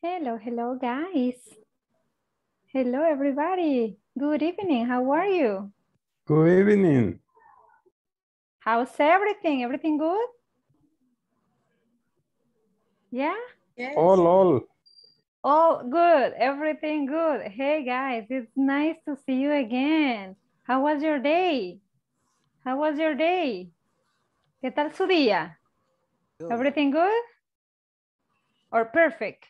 Hello, hello, guys. Hello, everybody. Good evening. How are you? Good evening. How's everything? Everything good? Yeah? Yes. All, all. Oh, good. Everything good. Hey, guys, it's nice to see you again. How was your day? How was your day? ¿Qué tal su día? Everything good? Or perfect?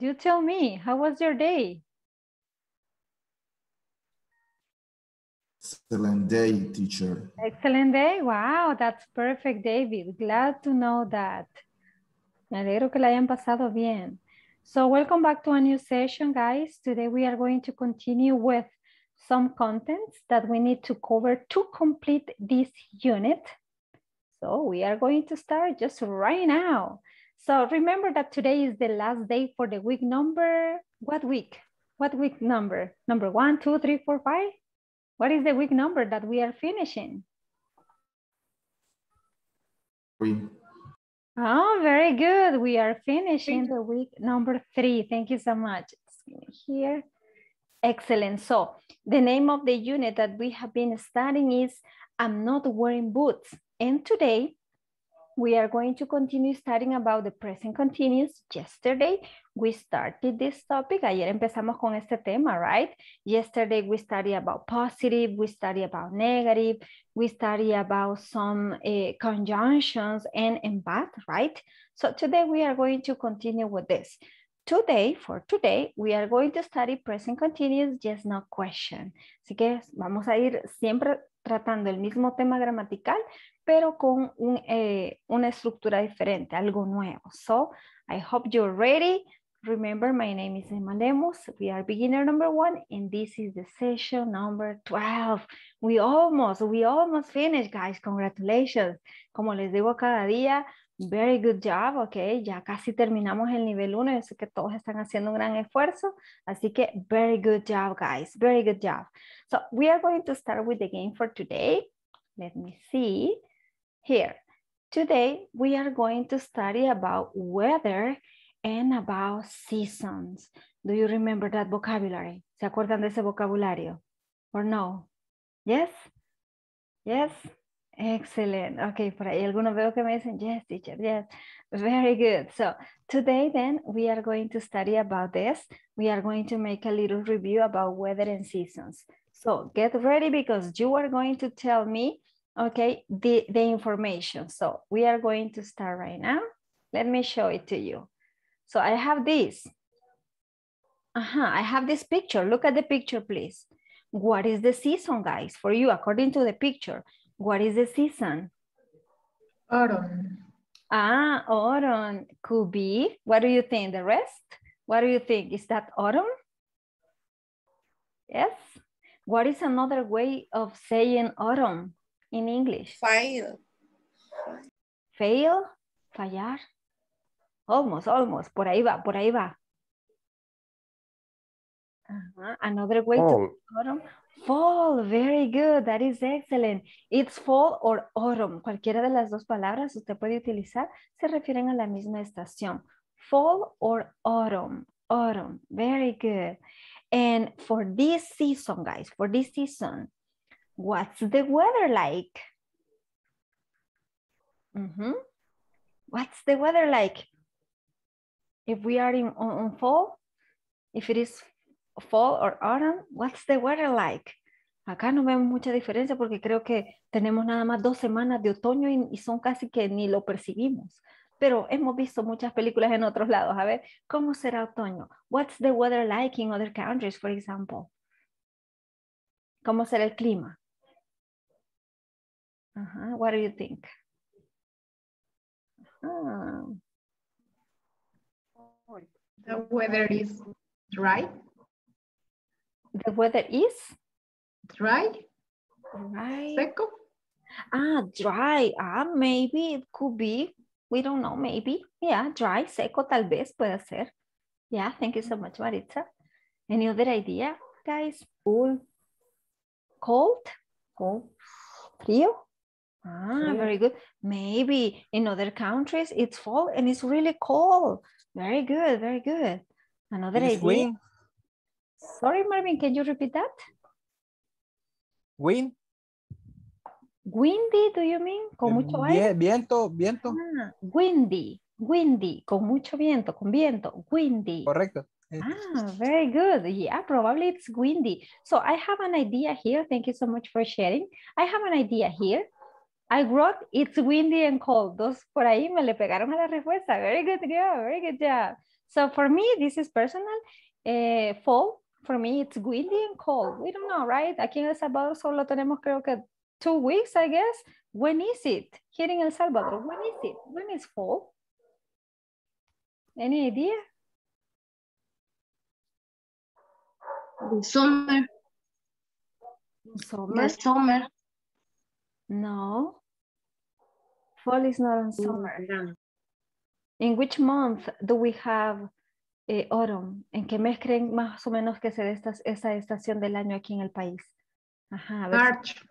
You tell me, how was your day? Excellent day, teacher. Excellent day. Wow, that's perfect, David. Glad to know that. Me alegro que la hayan pasado bien. So welcome back to a new session, guys. Today we are going to continue with some contents that we need to cover to complete this unit. So we are going to start just right now. So remember that today is the last day for the week number, what week? What week number? Number one, two, three, four, five? What is the week number that we are finishing? We Oh, very good. We are finishing the week number three. Thank you so much. Here. Excellent. So the name of the unit that we have been studying is I'm not wearing boots. And today we are going to continue studying about the present continuous. Yesterday, we started this topic. Ayer empezamos con este tema, right? Yesterday, we studied about positive, we studied about negative, we studied about some uh, conjunctions and in bath, right? So today, we are going to continue with this. Today, for today, we are going to study present continuous, yes, no question. Así que vamos a ir siempre tratando el mismo tema gramatical, pero con un, eh, una estructura diferente, algo nuevo. So, I hope you're ready. Remember, my name is Emma Lemos. We are beginner number one, and this is the session number 12. We almost, we almost finished, guys. Congratulations. Como les digo cada día, very good job, ok. Ya casi terminamos el nivel 1. Yo sé que todos están haciendo un gran esfuerzo. Así que, very good job, guys. Very good job. So, we are going to start with the game for today. Let me see. Here, today we are going to study about weather and about seasons. Do you remember that vocabulary? ¿Se acuerdan de ese vocabulario? Or no? Yes? Yes? Excellent. Okay, por ahí algunos veo que me dicen, yes, teacher, yes. Very good. So today then we are going to study about this. We are going to make a little review about weather and seasons. So get ready because you are going to tell me okay, the, the information. So we are going to start right now. Let me show it to you. So I have this. Uh-huh, I have this picture. Look at the picture, please. What is the season, guys, for you, according to the picture? What is the season? Autumn. Ah, autumn could be. What do you think? The rest? What do you think? Is that autumn? Yes. What is another way of saying autumn? In English? Fail. Fail, fallar. Almost, almost. Por ahí va, por ahí va. Uh -huh. Another way Fall. to autumn. Fall, very good. That is excellent. It's fall or autumn. Cualquiera de las dos palabras usted puede utilizar se refieren a la misma estación. Fall or autumn. Autumn. Very good. And for this season, guys, for this season, What's the weather like? Mm -hmm. What's the weather like? If we are in on, on fall, if it is fall or autumn, what's the weather like? Acá no vemos mucha diferencia porque creo que tenemos nada más dos semanas de otoño y, y son casi que ni lo percibimos. Pero hemos visto muchas películas en otros lados. A ver, ¿cómo será otoño? What's the weather like in other countries, for example? ¿Cómo será el clima? Uh -huh. What do you think? Uh -huh. The weather is dry. The weather is Dry. right. Seco. Ah, dry. Ah, maybe it could be. We don't know, maybe. Yeah, dry, seco, tal vez puede ser. Yeah, thank you so much, Maritza. Any other idea, guys? Cool. Cold? Cold. Frío? Ah, very good. Maybe in other countries it's fall and it's really cold. Very good, very good. Another idea. wind, Sorry, Marvin, can you repeat that? wind, Windy, do you mean? Con mucho aire. viento, viento, Ah, windy, windy, con mucho viento, con viento, windy. correcto. Ah, very good. Yeah, probably it's windy. So I have an idea here. Thank you so much for sharing. I have an idea here. I wrote it's windy and cold. Dos por ahí me le pegaron a la respuesta. Very good job, very good job. So for me, this is personal. Eh, fall, for me, it's windy and cold. We don't know, right? Aquí en El Salvador solo tenemos creo que two weeks, I guess. When is it? Here in El Salvador, when is it? When is fall? Any idea? Summer. Summer? The summer. No. Fall is not in summer. In which month do we have eh, autumn? ¿En qué mes creen más o menos que se dé esta, esa estación del año aquí en el país? Ajá, a ver si- March.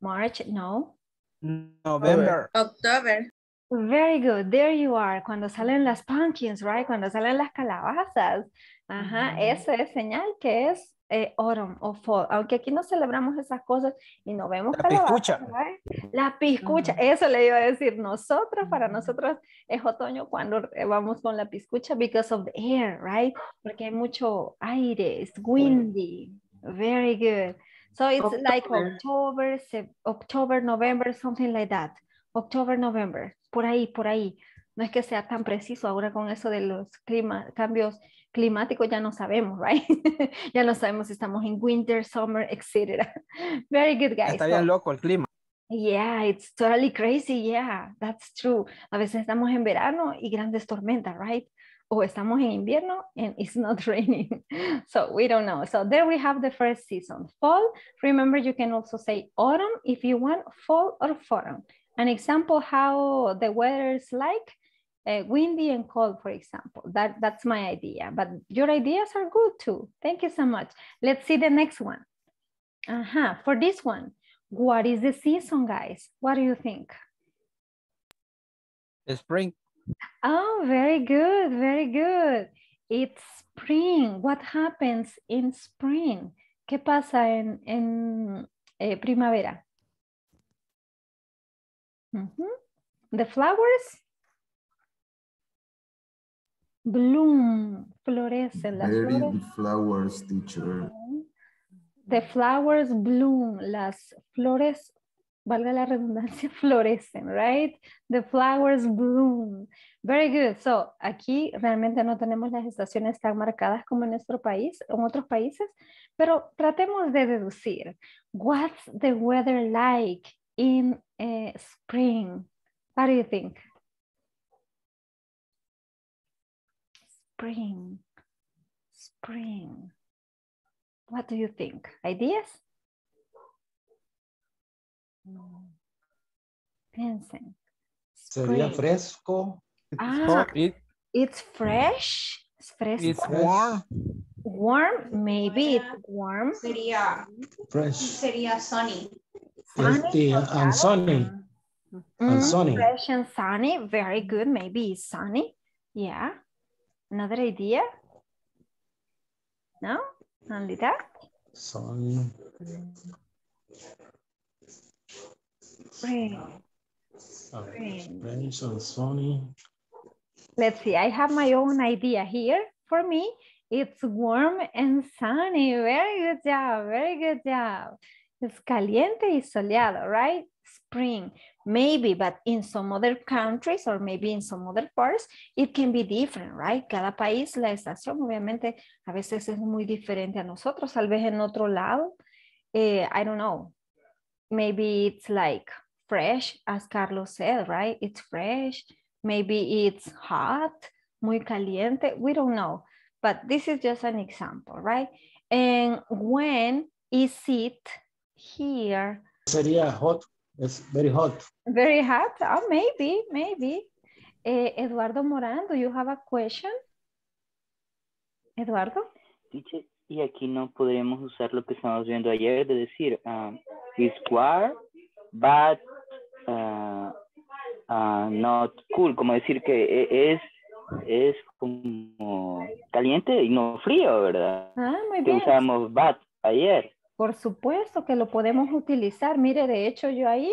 March, no. November, October. Very good, there you are. Cuando salen las pumpkins, right? Cuando salen las calabazas. Ajá, eso es señal que es eh, autumn o fall. Aunque aquí no celebramos esas cosas y no vemos La piscucha. right? La piscucha, eso le iba a decir. Nosotros, para nosotros es otoño cuando eh, vamos con la piscucha because of the air, right? Porque hay mucho aire, it's windy. Very good. So it's like October. October, November, something like that. October, November, por ahí, por ahí. No es que sea tan preciso ahora con eso de los clima, cambios climáticos, ya no sabemos, right? ya no sabemos si estamos en winter, summer, etc. Very good, guys. está So- bien loco el clima. Yeah, it's totally crazy. Yeah, that's true. A veces estamos en verano y grandes tormentas, right? O estamos en invierno and it's not raining. So we don't know. So there we have the first season. Fall. Remember, you can also say autumn if you want fall or autumn. An example how the weather is like uh, windy and cold, for example. That, that's my idea. But your ideas are good too. Thank you so much. Let's see the next one. Uh-huh. For this one, what is the season, guys? What do you think? It's Spring, Oh, very good, very good. It's spring. What happens in spring? ¿Qué pasa en, en eh, primavera? Ujú. The flowers bloom, florecen. Las Very flores, the flowers, teacher. the flowers bloom. Las flores, valga la redundancia, florecen, right? The flowers bloom. Very good. So, aquí realmente no tenemos las estaciones tan marcadas como en nuestro país, en otros países, pero tratemos de deducir. What's the weather like in eh, spring? What do you think? Spring. Spring. What do you think? Ideas? No. Piensen. Sería fresco. Ah, it, it's fresh. Es fresco. it's warm, warm. Maybe it's warm. Sería, Fresh. sería sunny. Este, and sunny. Mm, sunny. Fresh and sunny. Very good. Maybe it's sunny. Yeah. Another idea? No? Only that? Sunny. Spring. uh, Spring. Fresh and sunny. Let's see. I have my own idea here. For me, it's warm and sunny. Very good job. Very good job. It's caliente y soleado, right? Spring. Maybe, but in some other countries or maybe in some other parts, it can be different, right? Cada país, la estación, obviamente, a veces es muy diferente a nosotros. Tal vez en otro lado, eh, I don't know. Maybe it's like fresh, as Carlos said, right? It's fresh. Maybe it's hot, muy caliente. We don't know. But this is just an example, right? And when is it here? Sería hot. It's very hot. Very hot? Oh, maybe, maybe. Eh, Eduardo Moran, do you have a question? Eduardo? Teacher, y aquí no podremos usar lo que estamos viendo ayer de decir um, it's warm, but ah, not cool, como decir que e- es, es como caliente y no frío, ¿verdad? Ah, muy Que bien. usamos bat ayer. Por supuesto que lo podemos utilizar. Mire, de hecho yo ahí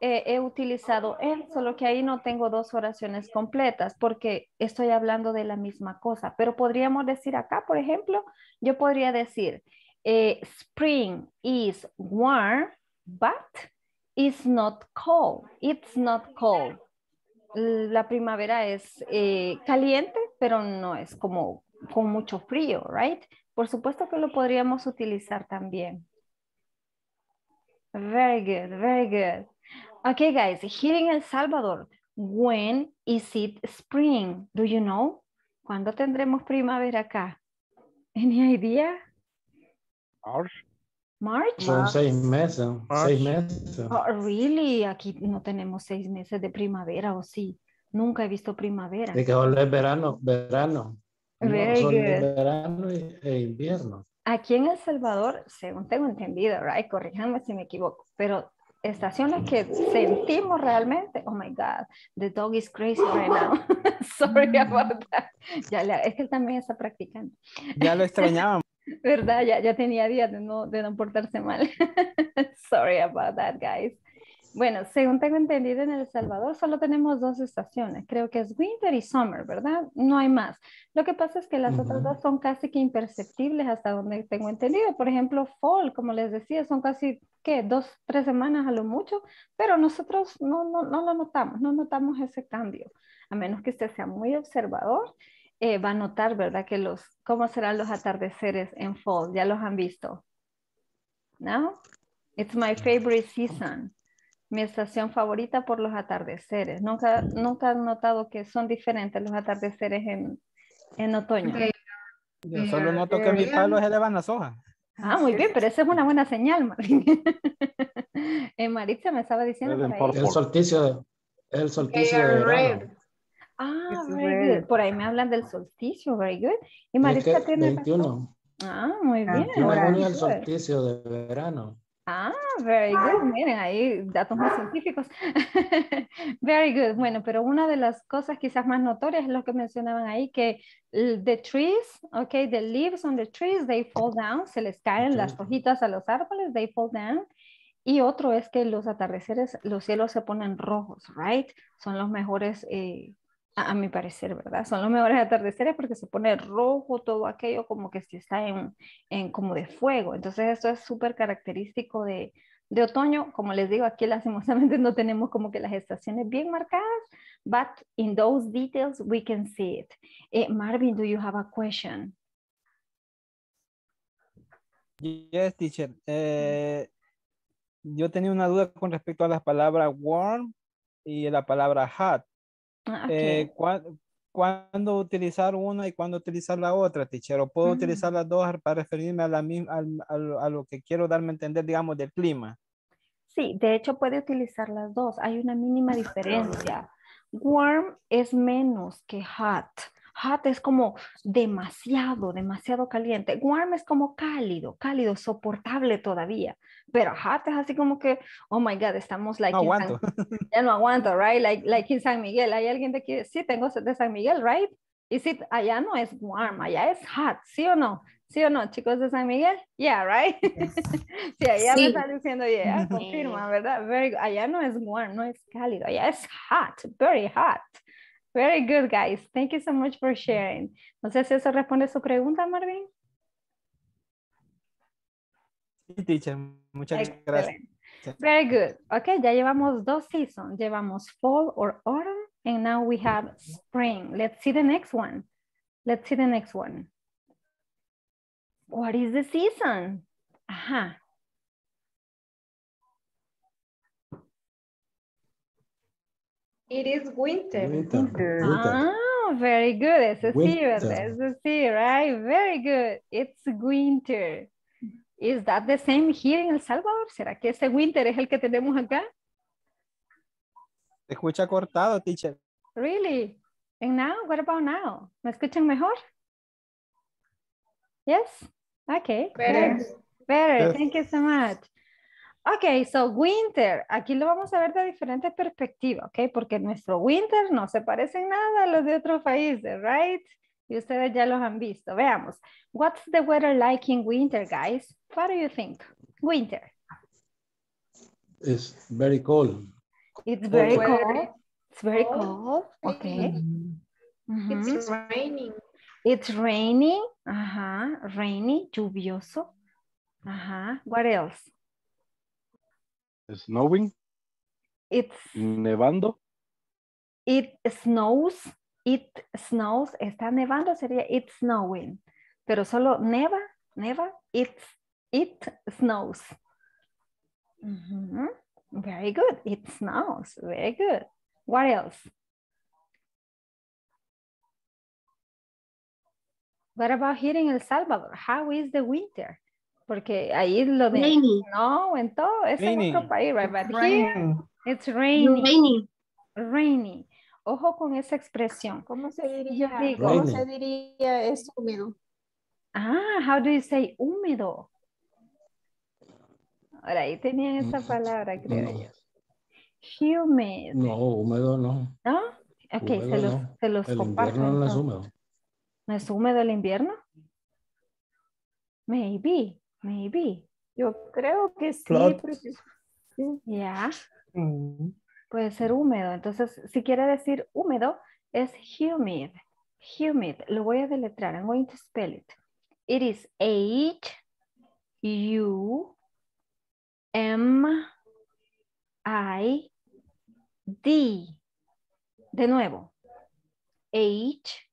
eh, he utilizado él, solo que ahí no tengo dos oraciones completas porque estoy hablando de la misma cosa. Pero podríamos decir acá, por ejemplo, yo podría decir, eh, spring is warm, but it's not cold. It's not cold. La primavera es eh, caliente, pero no es como con mucho frío, right? Por supuesto que lo podríamos utilizar también. Very good, very good. Okay, guys, here in El Salvador, when is it spring? Do you know? ¿Cuándo tendremos primavera acá? Any idea? March. March? Son seis meses. Seis meses. Oh, really? Aquí no tenemos seis meses de primavera, ¿o sí? Nunca he visto primavera. De que es verano, verano. Very good. verano e invierno. Aquí en El Salvador, según tengo entendido, right? Corríjanme si me equivoco, pero estaciones que sentimos realmente, oh my God, the dog is crazy right now. Sorry about that. Ya le- es que él también está practicando, Ya lo extrañábamos. ¿verdad? Ya, ya tenía días de no, de no portarse mal. Sorry about that, guys. Bueno, según tengo entendido en El Salvador solo tenemos dos estaciones, creo que es winter y summer, ¿verdad? No hay más. Lo que pasa es que las otras Ujú. dos son casi que imperceptibles hasta donde tengo entendido. Por ejemplo, fall, como les decía, son casi, ¿qué? Dos, tres semanas a lo mucho, pero nosotros no, no, no lo notamos, no notamos ese cambio. A menos que usted sea muy observador, eh, va a notar, ¿verdad? Que los, cómo serán los atardeceres en fall, ya los han visto. ¿No? It's my favorite season. Mi estación favorita por los atardeceres. Nunca, nunca han notado que son diferentes los atardeceres en, en otoño. They- Yo they solo are noto que mi very palo se elevan las hojas. Ah, muy bien, pero esa es una buena señal, Marín. Eh, Maritza me estaba diciendo por ahí. purple. El solsticio, de- el solsticio de verano. Ah, very good. Por ahí me hablan del solsticio, very good. Y Es Maritza que tiene razón. 21. Ah, muy bien. 21 de very junio es el solsticio de verano. Ah, very good. Miren, ahí datos más científicos. very good. Bueno, pero una de las cosas quizás más notorias es lo que mencionaban ahí, que the trees, okay, the leaves on the trees, they fall down, se les caen las hojitas a los árboles, they fall down. Y otro es que los atardeceres, los cielos se ponen rojos, right? Son los mejores, eh, a, a mi parecer, ¿verdad? Son los mejores atardeceres porque se pone rojo todo aquello como que si está en, en como de fuego. Entonces esto es súper característico de, de otoño. Como les digo, aquí lastimosamente no tenemos como que las estaciones bien marcadas, but in those details we can see it. Eh, Marvin, do you have a question? Yes, teacher. Eh, yo tenía una duda con respecto a las palabras warm y la palabra hot. Ah. Eh, ¿cuá- ¿Cuándo utilizar una y cuándo utilizar la otra, teacher? ¿O puedo utilizar las dos para referirme a, la, a lo que quiero darme a entender, digamos, del clima? Sí, de hecho puede utilizar las dos. Hay una mínima diferencia. Warm es menos que hot. Hot es como demasiado, demasiado caliente. Warm es como cálido, cálido, soportable todavía. Pero hot es así como que, oh my God, estamos like No in San- aguanto. ya no aguanto, right? Like, like in San Miguel. Hay alguien de aquí, sí, tengo de San Miguel, right? Y sí, allá no es warm, allá es hot, ¿sí o no? ¿Sí o no, chicos de San Miguel? Yeah, right? sí, allá me están diciendo, yeah, confirma, ¿verdad? Very good. Allá no es warm, no es cálido, allá es hot, very hot. Very good, guys. Thank you so much for sharing. No sé si eso responde su pregunta, Marvin. Sí, teacher. Muchas gracias. Very good. Okay, ya llevamos dos seasons. Llevamos fall or autumn, and now we have spring. Let's see the next one. Let's see the next one. What is the season? Ajá. It is winter. Winter. Winter. Ah, very good. Ese sí, ¿verdad? Winter. Ese sí, right? Very good. It's winter. Is that the same here in El Salvador? ¿Será que ese winter es el que tenemos acá? Se escucha cortado, teacher. Really? And now, what about now? ¿Me escuchan mejor? Yes? Okay. Better. Better, Yes. thank you so much. Ok, so winter. Aquí lo vamos a ver de diferente perspectiva, ok? Porque nuestro winter no se parece en nada a los de otros países, right? Y ustedes ya los han visto. Veamos. What's the weather like in winter, guys? What do you think? Winter. It's very cold. It's very cold. It's very cold. cold. Okay. Mhm. It's raining. It's raining. Ajá. Rainy. Lluvioso. Ajá. What else? Snowing, It's nevando, It snows. It snows. Está nevando sería it snowing. Pero solo neva, neva, it's, it snows. Mhm. Very good. It snows. Very good. What else? What about here in El Salvador? How is the winter? Porque ahí lo de Rainy. no, en todo, es en otro país, right? But here it's rainy. Rainy. Rainy. Ojo con esa expresión. ¿Cómo se diría? digo- ¿Cómo se diría es húmedo? Ah, how do you say húmedo? Ahora ahí tenían esa Mm, palabra, creo No, yo. Humid, no, húmedo no. ¿no? Ok, se los, no. se los El comparto. invierno no es húmedo. ¿No es húmedo el invierno? Maybe, maybe. Yo creo que sí. Flood. porque- Ya, puede ser húmedo. Entonces, si quiere decir húmedo, es humid. Humid. Lo voy a deletrar. I'm going to spell it. It is H U M I D. De nuevo. H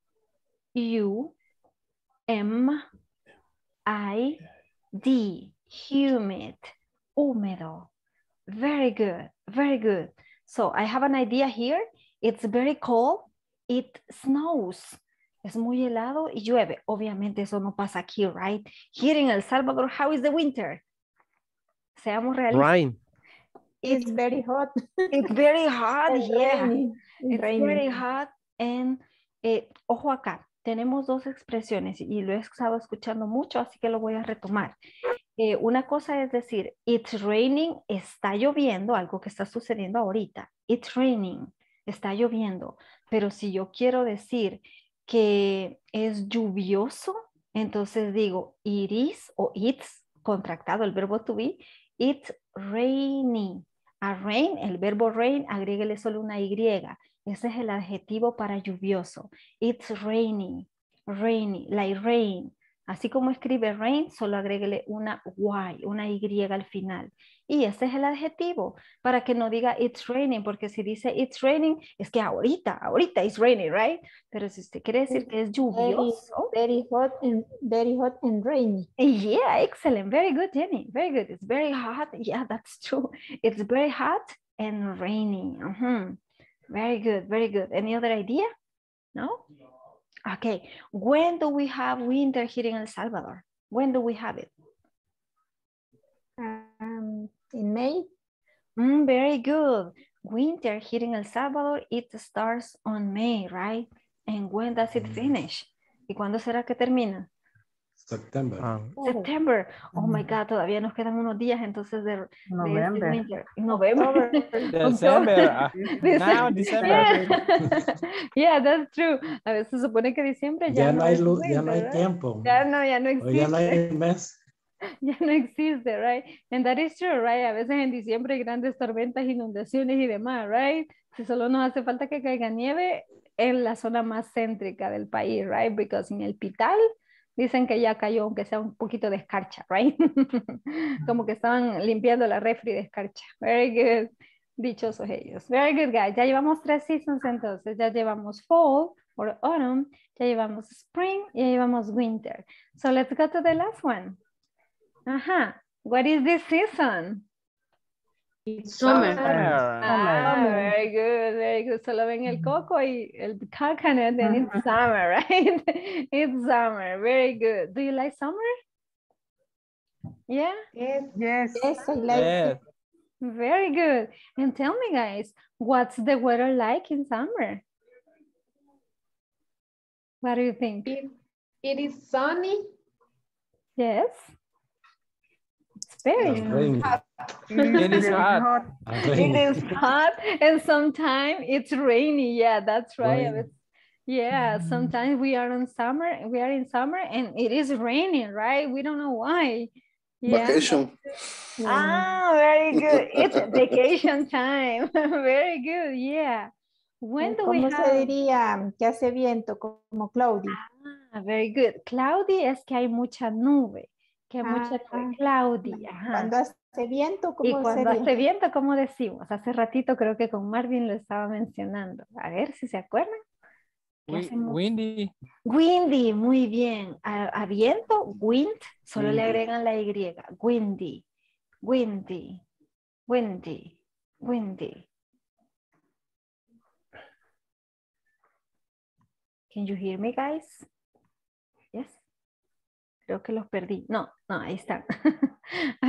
U M I D. D, humid. Húmedo. Very good, very good. So I have an idea here. It's very cold. It snows. Es muy helado y llueve. Obviamente eso no pasa aquí, right? Here in El Salvador, how is the winter? Seamos realistas. rain, It's very hot. It's very hot, It's yeah. rainy. It's Rainy. very hot and eh, ojo acá, tenemos dos expresiones y lo he estado escuchando mucho, así que lo voy a retomar. Eh, una cosa es decir, it's raining, está lloviendo, algo que está sucediendo ahorita. It's raining, está lloviendo. Pero si yo quiero decir que es lluvioso, entonces digo it is o it's, contractado el verbo to be, it's raining. A rain, el verbo rain, agréguele solo una Y. Ese es el adjetivo para lluvioso. It's raining, rainy, like rain. Así como escribe rain, solo agréguele una Y, una Y al final. Y ese es el adjetivo, para que no diga it's raining, porque si dice it's raining, es que ahorita, ahorita it's raining, right? Pero si usted quiere decir que es lluvioso, Very hot and very hot and rainy. Yeah, excellent. Very good, Jenny. Very good. It's very hot. Yeah, that's true. It's very hot and rainy. Very good, very good. Any other idea? No? Okay. When do we have winter here in El Salvador? When do we have it? Um, in May, Mm, very good. Winter here in El Salvador, it starts on May, right? And when does it Mm. finish? ¿Y cuándo será que termina? September. ah, September. Oh my God, todavía nos quedan unos días entonces de, de este November. winter. November. December. ah, now December. Yeah. yeah, that's true. A veces se supone que diciembre ya, Ya no hay luz, ya no hay tiempo. Ya no, ya no O ya no existe. hay mes. Ya no existe, right? And that is true, right? A veces en diciembre hay grandes tormentas, inundaciones y demás, right? Si solo nos hace falta que caiga nieve en la zona más céntrica del país, right? Because en el Pital dicen que ya cayó, aunque sea un poquito de escarcha, right? Como que estaban limpiando la refri de escarcha. Very good. Dichosos ellos. Very good, guys. Ya llevamos tres seasons entonces. Ya llevamos fall or autumn, ya llevamos spring y ya llevamos winter. So let's go to the last one. Ajá. What is this season? Ah, summer. Ah, Summer. very good, very good. Solo ven el mm. coco y el coconut and it's uh-huh. summer, right? it's summer. Very good. Do you like summer? Yeah, yes, Yes. yes, I like Yes. very good. And tell me guys, what's the weather like in summer? What do you think? it. It is sunny. Yes. It's very And rainy. It is hot. And It rainy. is hot and sometimes it's rainy. Yeah, that's right. Rainy. Yeah, sometimes we are in summer, we are in summer and it is raining, right? We don't know why. Yeah. Vacation. Ah, very good. It's vacation time. very good. Yeah. When do we ¿Cómo se have? diría que hace viento? Como cloudy. Ah, very good. Cloudy es que hay mucha nube, que hay mucha Ah. Ajá. Cuando hace viento, Y ¿cómo cuando sería? hace viento, ¿cómo decimos? Hace ratito creo que con Marvin lo estaba mencionando. A ver si se acuerdan. Windy. Windy, muy bien. A, a viento, wind, solo le agregan la Y. Windy, windy, windy, windy. Can you hear me, guys? Creo que los perdí. No, no, ahí están.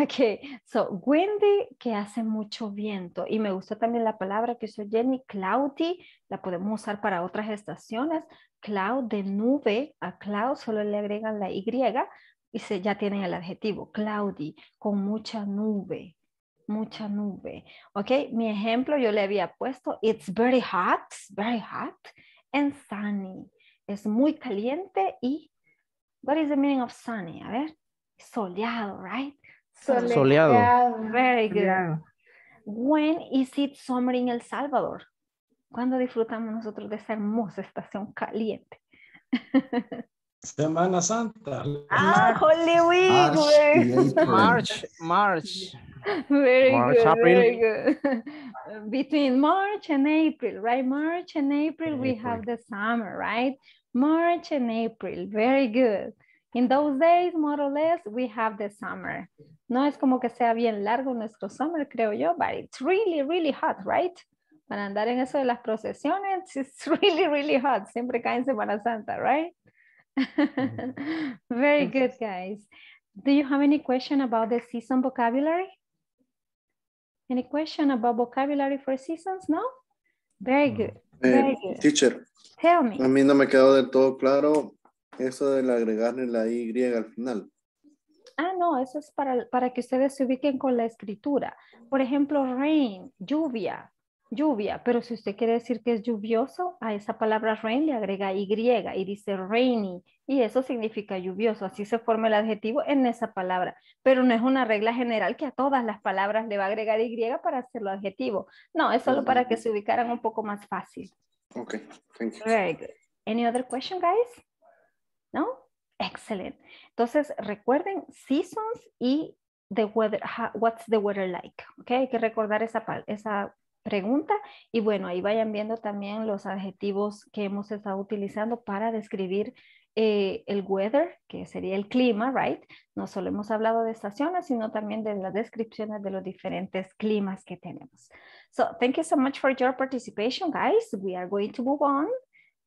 ok, so windy que hace mucho viento. Y me gustó también la palabra que usó Jenny, cloudy. La podemos usar para otras estaciones. Cloud de nube, a cloud solo le agregan la Y y se, ya tienen el adjetivo, cloudy, con mucha nube, mucha nube. Ok, mi ejemplo yo le había puesto, it's very hot, very hot and sunny. Es muy caliente y, what is the meaning of sunny? A ver, soleado, right? Soleado. Very good. When is it summer in El Salvador? ¿Cuándo disfrutamos nosotros de esa hermosa estación caliente? Semana Santa. Ah, Holy Week. March. March. Very March, good, April. very good. Between March and April, right? March and April, we have the summer, right? March and April, very good. In those days, more or less, we have the summer. No es como que sea bien largo nuestro summer, creo yo, but it's really, really hot, right? Para andar en eso de las procesiones, it's really, really hot. Siempre cae en Semana Santa, right? Very good, guys. Do you have any question about the season vocabulary? Any question about vocabulary for seasons? No? Very good. Eh, teacher, Tell me. a mí no me quedó del todo claro eso del agregarle la Y al final. Ah, no, eso es para, para que ustedes se ubiquen con la escritura. Por ejemplo, rain, lluvia, lluvia. Pero si usted quiere decir que es lluvioso, a esa palabra rain le agrega Y y dice rainy. Y eso significa lluvioso. Así se forma el adjetivo en esa palabra. Pero no es una regla general que a todas las palabras le va a agregar Y para hacerlo adjetivo. No, es solo para que se ubicaran un poco más fácil. Ok, thank you. Very good. Any other question, guys? No? Excellent. Entonces, recuerden seasons y the weather, ha- what's the weather like? Ok, hay que recordar esa, esa pregunta y bueno, ahí vayan viendo también los adjetivos que hemos estado utilizando para describir eh, el weather, que sería el clima, right? No solo hemos hablado de estaciones, sino también de las descripciones de los diferentes climas que tenemos. So, thank you so much for your participation, guys. We are going to move on.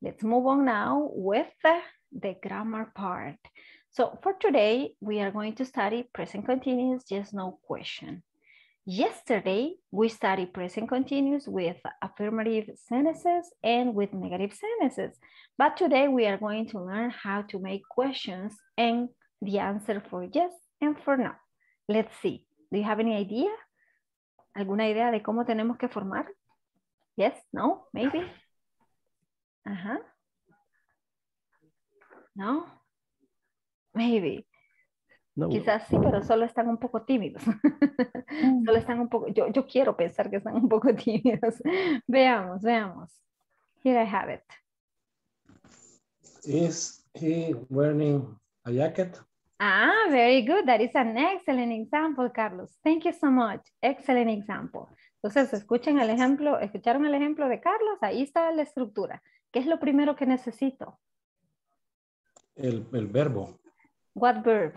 Let's move on now with the, the grammar part. So for today, we are going to study present continuous, just no question. Yesterday, we studied present continuous with affirmative sentences and with negative sentences. But today we are going to learn how to make questions and the answer for yes and for no. Let's see. Do you have any idea? ¿Alguna idea de cómo tenemos que formar? Yes, no, maybe? Ajá. No? Maybe. No. Quizás sí, pero solo están un poco tímidos. solo están un poco, yo, yo quiero pensar que están un poco tímidos. veamos, veamos. Here I have it. Is he wearing a jacket? Ah, very good. That is an excellent example, Carlos. Thank you so much. Excellent example. Entonces, escuchen el ejemplo, escucharon el ejemplo de Carlos, ahí está la estructura. ¿Qué es lo primero que necesito? El, el verbo. What verb?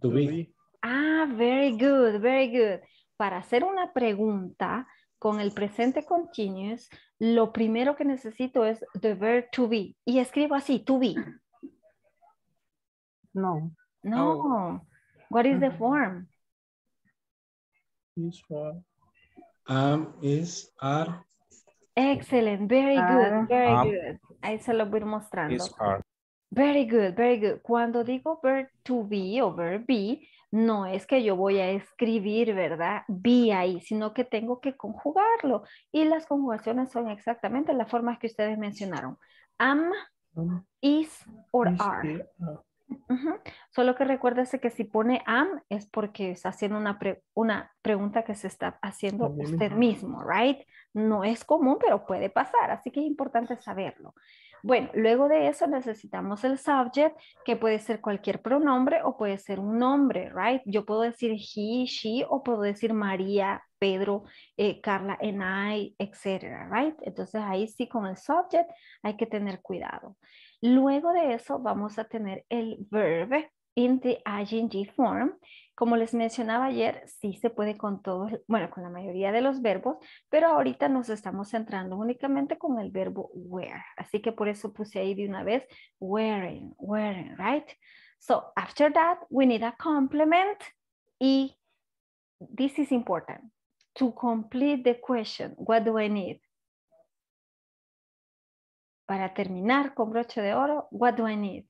To be. Ah, very good, very good. Para hacer una pregunta con el presente continuous, lo primero que necesito es the verb to be. Y escribo así, to be. No. No. What is the form? This one. Is, are. Excellent, very good, very good. Ahí se lo voy mostrando. Is are. Very good, very good. Cuando digo verb to be o verb be, no es que yo voy a escribir, ¿verdad? Be ahí, sino que tengo que conjugarlo. Y las conjugaciones son exactamente las formas que ustedes mencionaron. Am, is or are. Ujú. Solo que recuérdese que si pone am es porque está haciendo una, pre- una pregunta que se está haciendo usted mismo, right? No es común, pero puede pasar, así que es importante saberlo. Bueno, luego de eso necesitamos el subject, que puede ser cualquier pronombre o puede ser un nombre, right? Yo puedo decir he, she, o puedo decir María, Pedro, eh, Carla, and I, etcétera, right? Entonces ahí sí con el subject hay que tener cuidado. Luego de eso vamos a tener el verb in the ing form. Como les mencionaba ayer, sí se puede con todos, bueno, con la mayoría de los verbos, pero ahorita nos estamos centrando únicamente con el verbo wear. Así que por eso puse ahí de una vez wearing, wearing, right? So after that, we need a complement y this is important. To complete the question, what do I need? Para terminar con broche de oro, what do I need?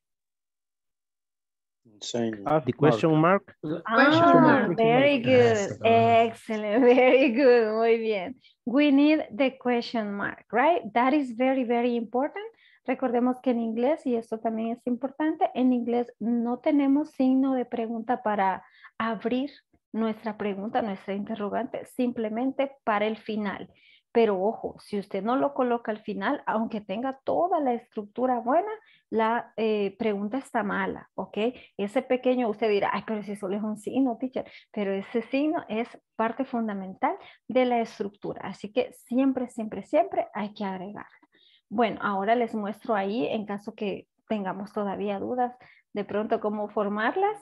Ask The question mark. Ah, very good. Excellent. Very good. Muy bien. We need the question mark, right? That is very, very important. Recordemos que en inglés, y esto también es importante, en inglés no tenemos signo de pregunta para abrir nuestra pregunta, nuestra interrogante, simplemente para el final. Pero ojo, si usted no lo coloca al final, aunque tenga toda la estructura buena, la eh, pregunta está mala, ¿ok? Ese pequeño, usted dirá, ay, pero si solo es un signo, teacher, pero ese signo es parte fundamental de la estructura. Así que siempre, siempre, siempre hay que agregarla. Bueno, ahora les muestro ahí, en caso que tengamos todavía dudas, de pronto cómo formarlas.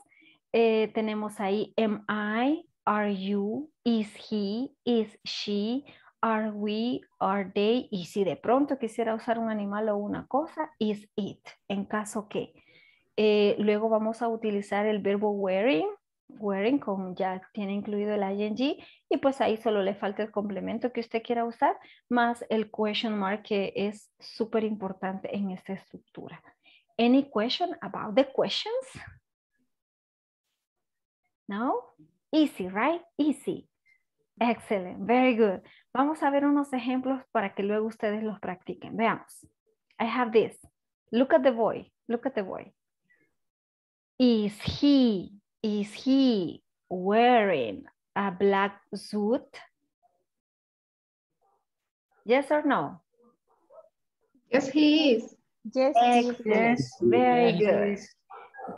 Eh, tenemos ahí, am I, are you, is he, is she, are we, are they, y si de pronto quisiera usar un animal o una cosa, is it, en caso que. Eh, luego vamos a utilizar el verbo wearing, wearing con ya tiene incluido el ing, y pues ahí solo le falta el complemento que usted quiera usar, más el question mark que es súper importante en esta estructura. Any question about the questions? No? Easy, right? Easy. Excellent, very good. Vamos a ver unos ejemplos para que luego ustedes los practiquen. Veamos. I have this. Look at the boy. Look at the boy. Is he, is he wearing a black suit? Yes or no? Yes, he is. Yes, he is. Excellent. Very good.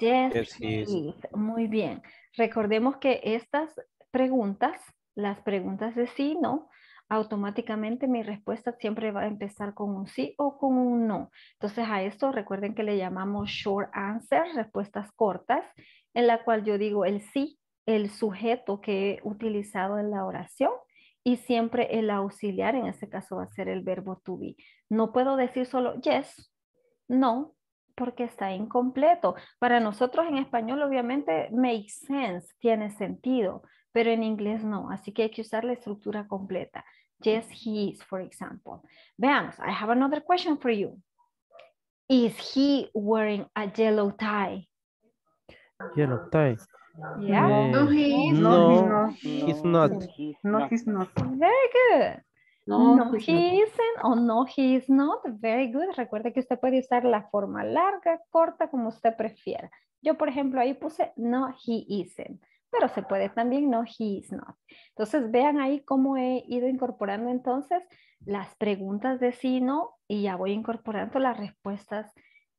Yes, Yes, he is. he is. Muy bien. Recordemos que estas preguntas, las preguntas de sí, no, automáticamente mi respuesta siempre va a empezar con un sí o con un no. Entonces a esto recuerden que le llamamos short answer, respuestas cortas, en la cual yo digo el sí, el sujeto que he utilizado en la oración y siempre el auxiliar, en este caso va a ser el verbo to be. No puedo decir solo yes, no, porque está incompleto. Para nosotros en español obviamente makes sense, tiene sentido, pero en inglés no, así que hay que usar la estructura completa. Yes, he is, for example. Veamos, I have another question for you. Is he wearing a yellow tie? Yellow tie. Yeah, No, he is. No, he's not. He's No, not. he's not. very good. No, No, he's he not. isn't o no, he is not. Very good. Recuerde que usted puede usar la forma larga, corta, como usted prefiera. Yo, por ejemplo, ahí puse no, he isn't. Pero se puede también no, he is not. Entonces, vean ahí cómo he ido incorporando entonces las preguntas de sí no y ya voy incorporando las respuestas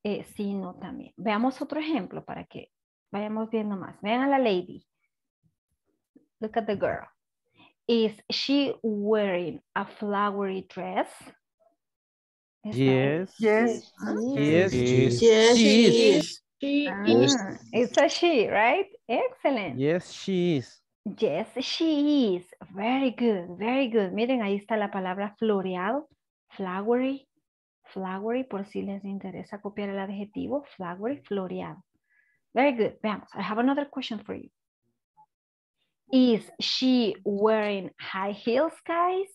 eh, sí no también. Veamos otro ejemplo para que vayamos viendo más. Vean a la lady. Look at the girl. Is she wearing a flowery dress? Yes. Yes. Yes. Yes. Yes, She she is. is. She Ah, is. it's a she, right? Excellent. Yes, she is. Yes, she is. Very good, very good. Miren, ahí está la palabra floreado, flowery, flowery, por si les interesa copiar el adjetivo, flowery, floreado. Very good. Veamos, I have another question for you. Is she wearing high heels, guys?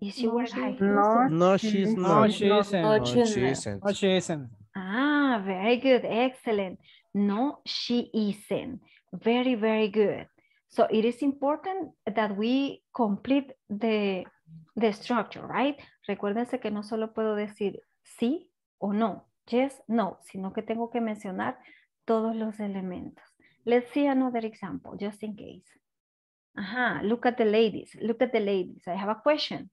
Is she No, wearing she high heels? No, No, she she's is No, not. she isn't. No, No, she she isn't. isn't. Ah, very good. Excellent. No, she isn't. Very, very good. So it is important that we complete the, the structure, right? Recuérdense que no solo puedo decir sí o no, yes, no, sino que tengo que mencionar todos los elementos. Let's see another example, just in case. Aha, look at the ladies. Look at the ladies. I have a question.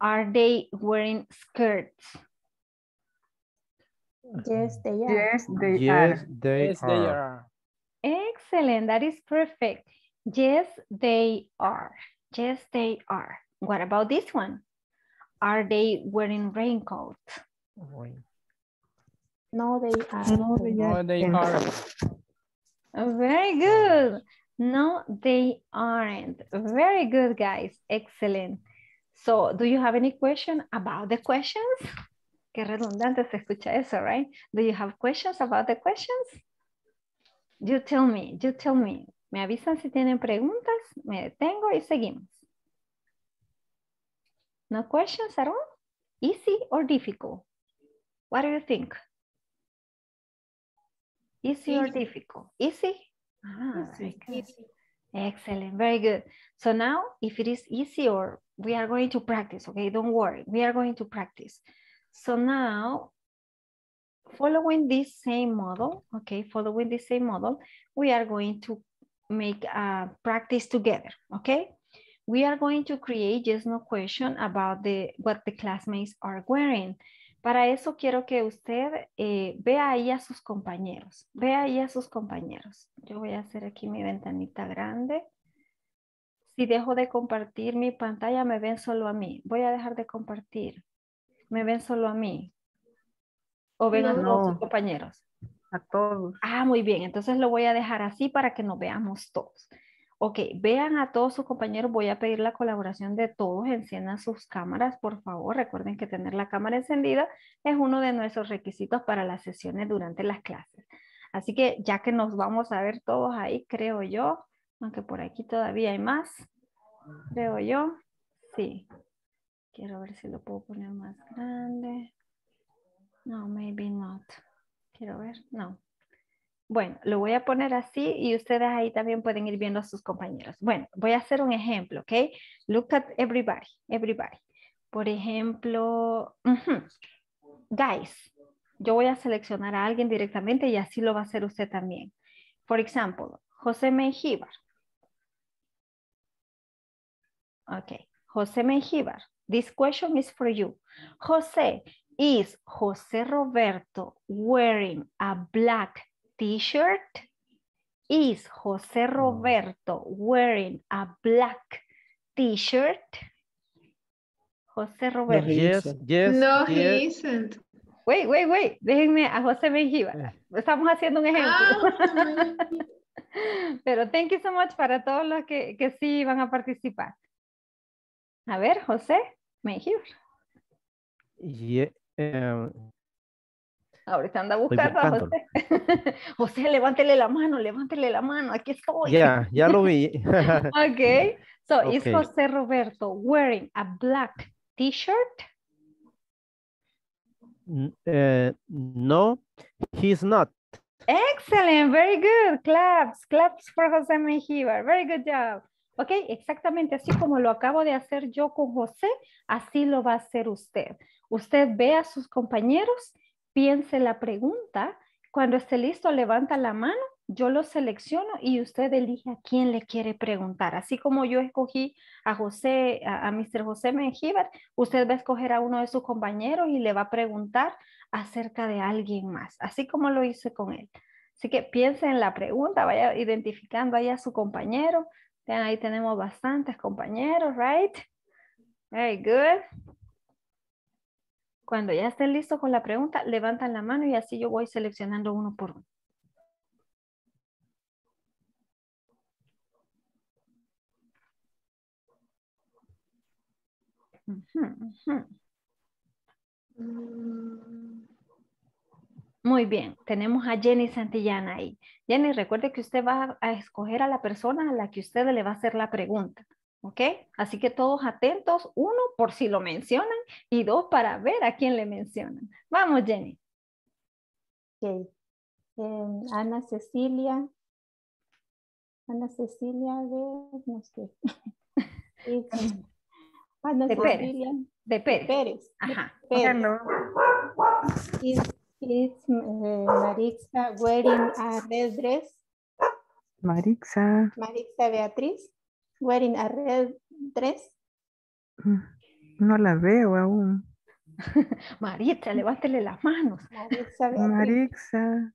Are they wearing skirts? Yes, they are. Yes, they Yes, are. they Yes, they are. are. Excellent, that is perfect. Yes, they are. Yes, they are. What about this one? Are they wearing raincoats? No, they are. No, they No, are. they are. Oh, Very good. No, they aren't. Very good, guys. Excellent. So, do you have any question about the questions? Qué redundante se escucha eso, right? Do you have questions about the questions? You tell me, you tell me. Me avisan si tienen preguntas, me detengo y seguimos. No questions at all? Easy or difficult? What do you think? Easy or difficult? Easy? Ah. Easy. Excellent, very good. So now, if it is easy or we are going to practice, okay, don't worry, we are going to practice. So now, following this same model, okay, following the same model, we are going to make a practice together, okay? We are going to create just no question about the what the classmates are wearing. Para eso quiero que usted eh, vea ahí a sus compañeros, vea ahí a sus compañeros. Yo voy a hacer aquí mi ventanita grande. Si dejo de compartir mi pantalla, me ven solo a mí. Voy a dejar de compartir. Me ven solo a mí. O ven a todos sus compañeros. A todos. Ah, muy bien. Entonces lo voy a dejar así para que nos veamos todos. Ok, vean a todos sus compañeros. Voy a pedir la colaboración de todos. Enciendan sus cámaras, por favor. Recuerden que tener la cámara encendida es uno de nuestros requisitos para las sesiones durante las clases. Así que ya que nos vamos a ver todos ahí, creo yo, aunque por aquí todavía hay más, creo yo, sí. Quiero ver si lo puedo poner más grande. No, maybe not. Quiero ver, no. Bueno, lo voy a poner así y ustedes ahí también pueden ir viendo a sus compañeros. Bueno, voy a hacer un ejemplo, ¿ok? Look at everybody, everybody. Por ejemplo, guys, yo voy a seleccionar a alguien directamente y así lo va a hacer usted también. For example, José Mengíbar. Okay, José Mengíbar. This question is for you. José, is José Roberto wearing a black t-shirt? Is José Roberto wearing a black t-shirt? José Roberto. Yes, yes, No, he isn't. Wait, wait, wait. Déjenme a José Mengíbar. Estamos haciendo un ejemplo. Ah, Pero thank you so much para todos los que, que sí van a participar. A ver, José Mengíbar. Ye- em, Ahorita anda buscando a. José. José, levántele la mano, levántele la mano. Aquí estoy. ya, ya lo vi. Okay. So is Okay. José Roberto wearing a black t-shirt? Eh, no, he's not. Excellent, very good. Claps, claps for José Mengíbar. Very good job. Ok, exactamente así como lo acabo de hacer yo con José, así lo va a hacer usted. Usted ve a sus compañeros, piense la pregunta, cuando esté listo levanta la mano, yo lo selecciono y usted elige a quién le quiere preguntar. Así como yo escogí a José, a, a Mr. José Mengíbar, usted va a escoger a uno de sus compañeros y le va a preguntar acerca de alguien más, así como lo hice con él. Así que piense en la pregunta, vaya identificando ahí a su compañero. Vean, ahí tenemos bastantes compañeros, right? Very good. Cuando ya estén listos con la pregunta, levantan la mano y así yo voy seleccionando uno por uno. Mm, Muy bien, tenemos a Jenny Santillana ahí. Jenny, recuerde que usted va a escoger a la persona a la que usted le va a hacer la pregunta. ¿Ok? Así que todos atentos, uno por si lo mencionan y dos para ver a quién le mencionan. Vamos, Jenny. Ok. Em, Ana Cecilia. Ana Cecilia de, no sé. It's- Ana De Pérez. Cecilia De Pérez. Pérez. Ajá. Pérez. Is eh, Maritza wearing a red dress? Marixa, Maritza Beatriz wearing a red dress? mm, no la veo aún. Maritza, levántele las manos. Maritza Beatriz. Marixa,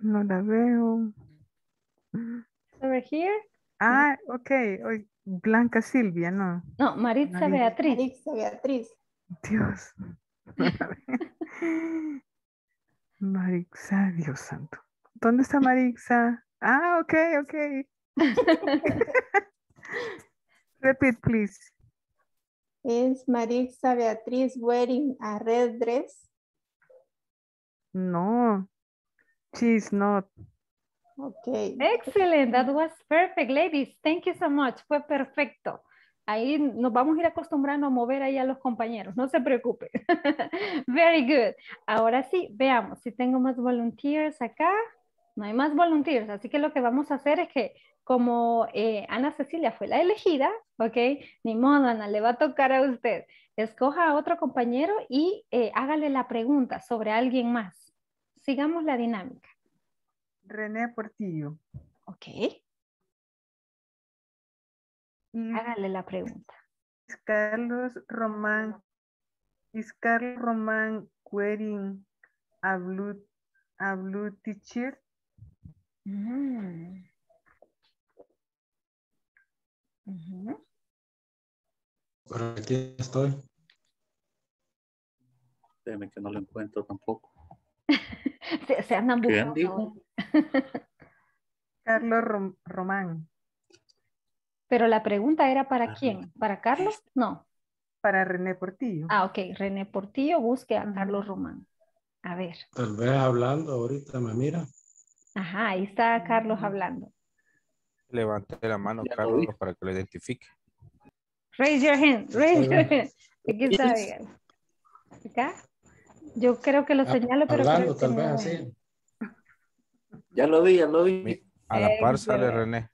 no la veo. Over here. Ah, ok. Blanca Silvia, no. No, Maritza Maritza. Beatriz. Maritza Beatriz. Dios. Marixa, Dios santo. ¿Dónde está Marixa? Ah, ok, ok. Repeat, please. Is Maritza Beatriz wearing a red dress? No. She's not. Okay. Excellent, that was perfect, ladies. Thank you so much. Fue perfecto. Ahí nos vamos a ir acostumbrando a mover ahí a los compañeros, no se preocupe. Very good. Ahora sí, veamos si tengo más volunteers acá. No hay más volunteers, así que lo que vamos a hacer es que como eh, Ana Cecilia fue la elegida, ¿ok? Ni modo, Ana, le va a tocar a usted. Escoja a otro compañero y eh, hágale la pregunta sobre alguien más. Sigamos la dinámica, René Portillo. ¿ok? Is, Hágale la pregunta. Carlos Román. Is Carlos Román wearing a blue, a blue t-shirt? Mm. Ujú. Pero aquí estoy. Déjeme que no lo encuentro tampoco. Se, se andan ¿Quién buscando. Carlos Rom- Román. Pero la pregunta era para quién? ¿Para Carlos? No. Para René Portillo. Ah, ok. René Portillo busque a. Carlos Román. A ver. Tal vez hablando ahorita me mira. Ajá, ahí está Carlos hablando. Levante la mano, Carlos, para que lo identifique. Raise your hand. Raise your hand. Aquí está. Acá. Yo creo que lo Ha- señalo, pero creo Hablando, que tal no vez así. Ya lo vi, ya lo vi. A la par sale. René.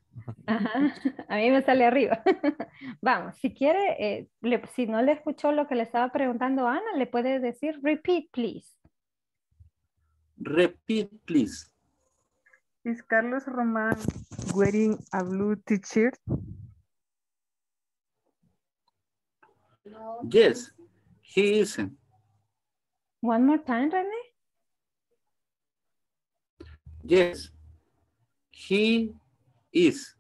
Ajá, a mí me sale arriba. Vamos, si quiere, eh, le- si no le escuchó lo que le estaba preguntando a Ana, le puede decir repeat, please. Repeat, please. Is Carlos Román wearing a blue t-shirt? Yes, he isn't. One more time, René. Yes, he is.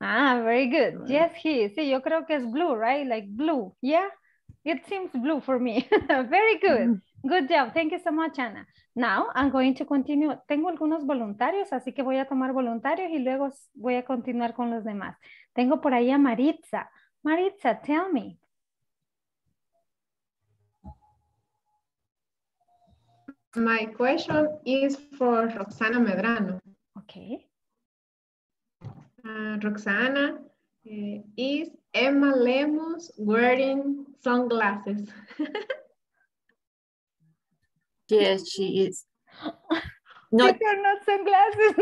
Ah, very good. Yes, he is. Sí, yo creo que es blue, right? Like blue. Yeah, it seems blue for me. very good. Good job. Thank you so much, Ana. Now, I'm going to continue. Tengo algunos voluntarios, así que voy a tomar voluntarios y luego voy a continuar con los demás. Tengo por ahí a Maritza. Maritza, tell me. My question is for Roxana Medrano. Okay. Uh, Roxana, eh, is Emma Lemos wearing sunglasses? Yes, she is. No, These are not sunglasses.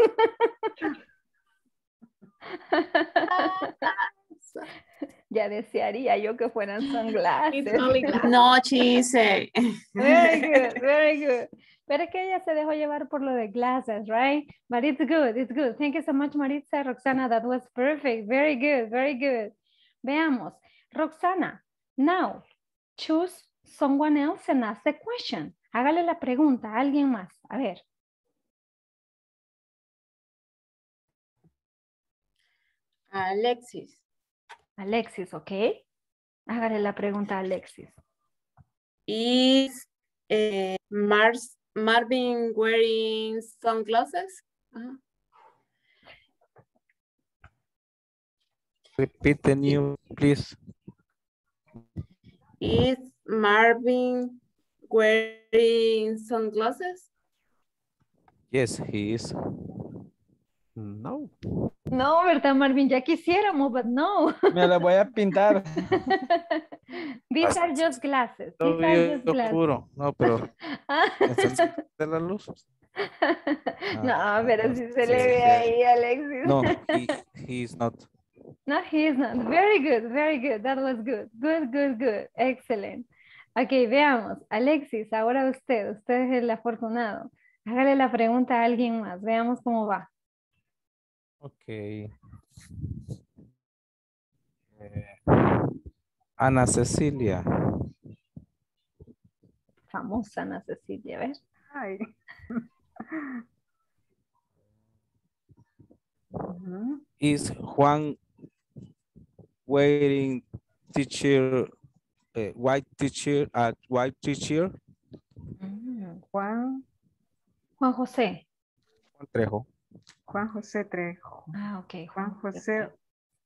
ya desearía yo que fueran sunglasses. no, she is. Very good, very good. Pero es que ella se dejó llevar por lo de glasses, right? But it's good, it's good. Thank you so much, Maritza. Roxana, that was perfect. Very good, very good. Veamos. Roxana, now choose someone else and ask the question. Hágale la pregunta a alguien más. A ver. Alexis. Alexis, ¿ok? Hágale la pregunta a Alexis. Is eh, Mars, Marvin wearing sunglasses? Ajá. Repeat the new, please. Is Marvin wearing sunglasses? Yes, he is. No. No, ¿verdad, Marvin? Ya quisiéramos, but no. Me la voy a pintar. These are just glasses. These are vi just glasses. oscuro. No, pero de la luz. No, pero si se sí, le ve sí. ahí, Alexis. No, he, he is not. No, he is not. Very good, very good. That was good. Good, good, good. Excellent. Ok, veamos. Alexis, ahora usted. Usted es el afortunado. Hágale la pregunta a alguien más. Veamos cómo va. Ok. Eh, Ana Cecilia. Famosa Ana Cecilia, a ver. Ay. Is Juan wearing teacher, white teacher, at white teacher? Juan, Juan José. Juan Trejo. Juan José Trejo. Ah, ok. Juan José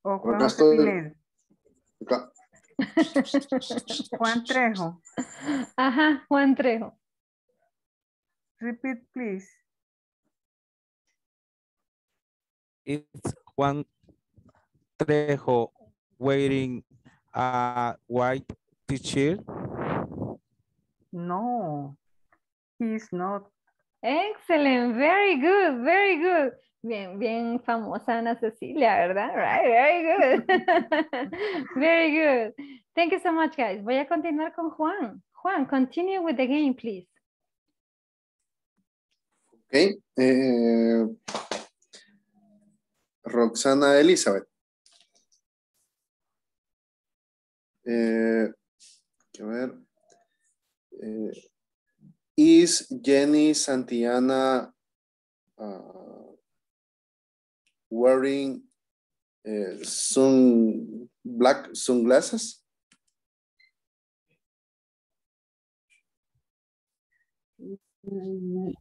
o Acá Juan José. Acá. Juan Trejo. Ajá, Juan Trejo. Repeat, please. Is Juan Trejo wearing a white teacher? No, he's not. Excellent, very good, very good. Bien, bien famosa Ana Cecilia, ¿verdad? Right, very good. very good. Thank you so much, guys. Voy a continuar con Juan. Juan, continue with the game, please. Ok. eh, Roxana Elizabeth. Eh, ver. Eh, is Jenny Santillana uh, wearing eh, sun black sunglasses? Mm,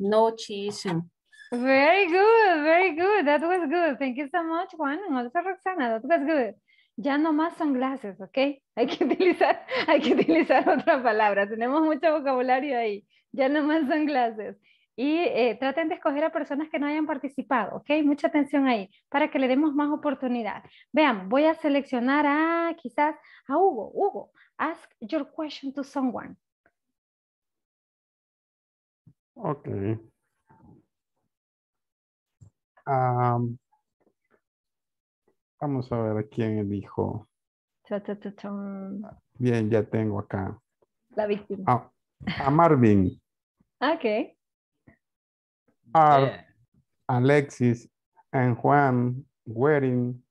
No, she isn't. Very good, very good. That was good. Thank you so much, Juan. And also Roxana, that was good. Ya no más sunglasses, ¿ok? Hay que utilizar, hay que utilizar otra palabra. Tenemos mucho vocabulario ahí. Ya no más sunglasses. Y eh, traten de escoger a personas que no hayan participado, ¿ok? Mucha atención ahí, para que le demos más oportunidad. Veamos, voy a seleccionar a quizás a Hugo. Hugo, ask your question to someone. Ok. Am, vamos a ver a quién elijo. Bien, ya tengo acá. La víctima. A, a Marvin. Ok. Are Alexis and Juan wearing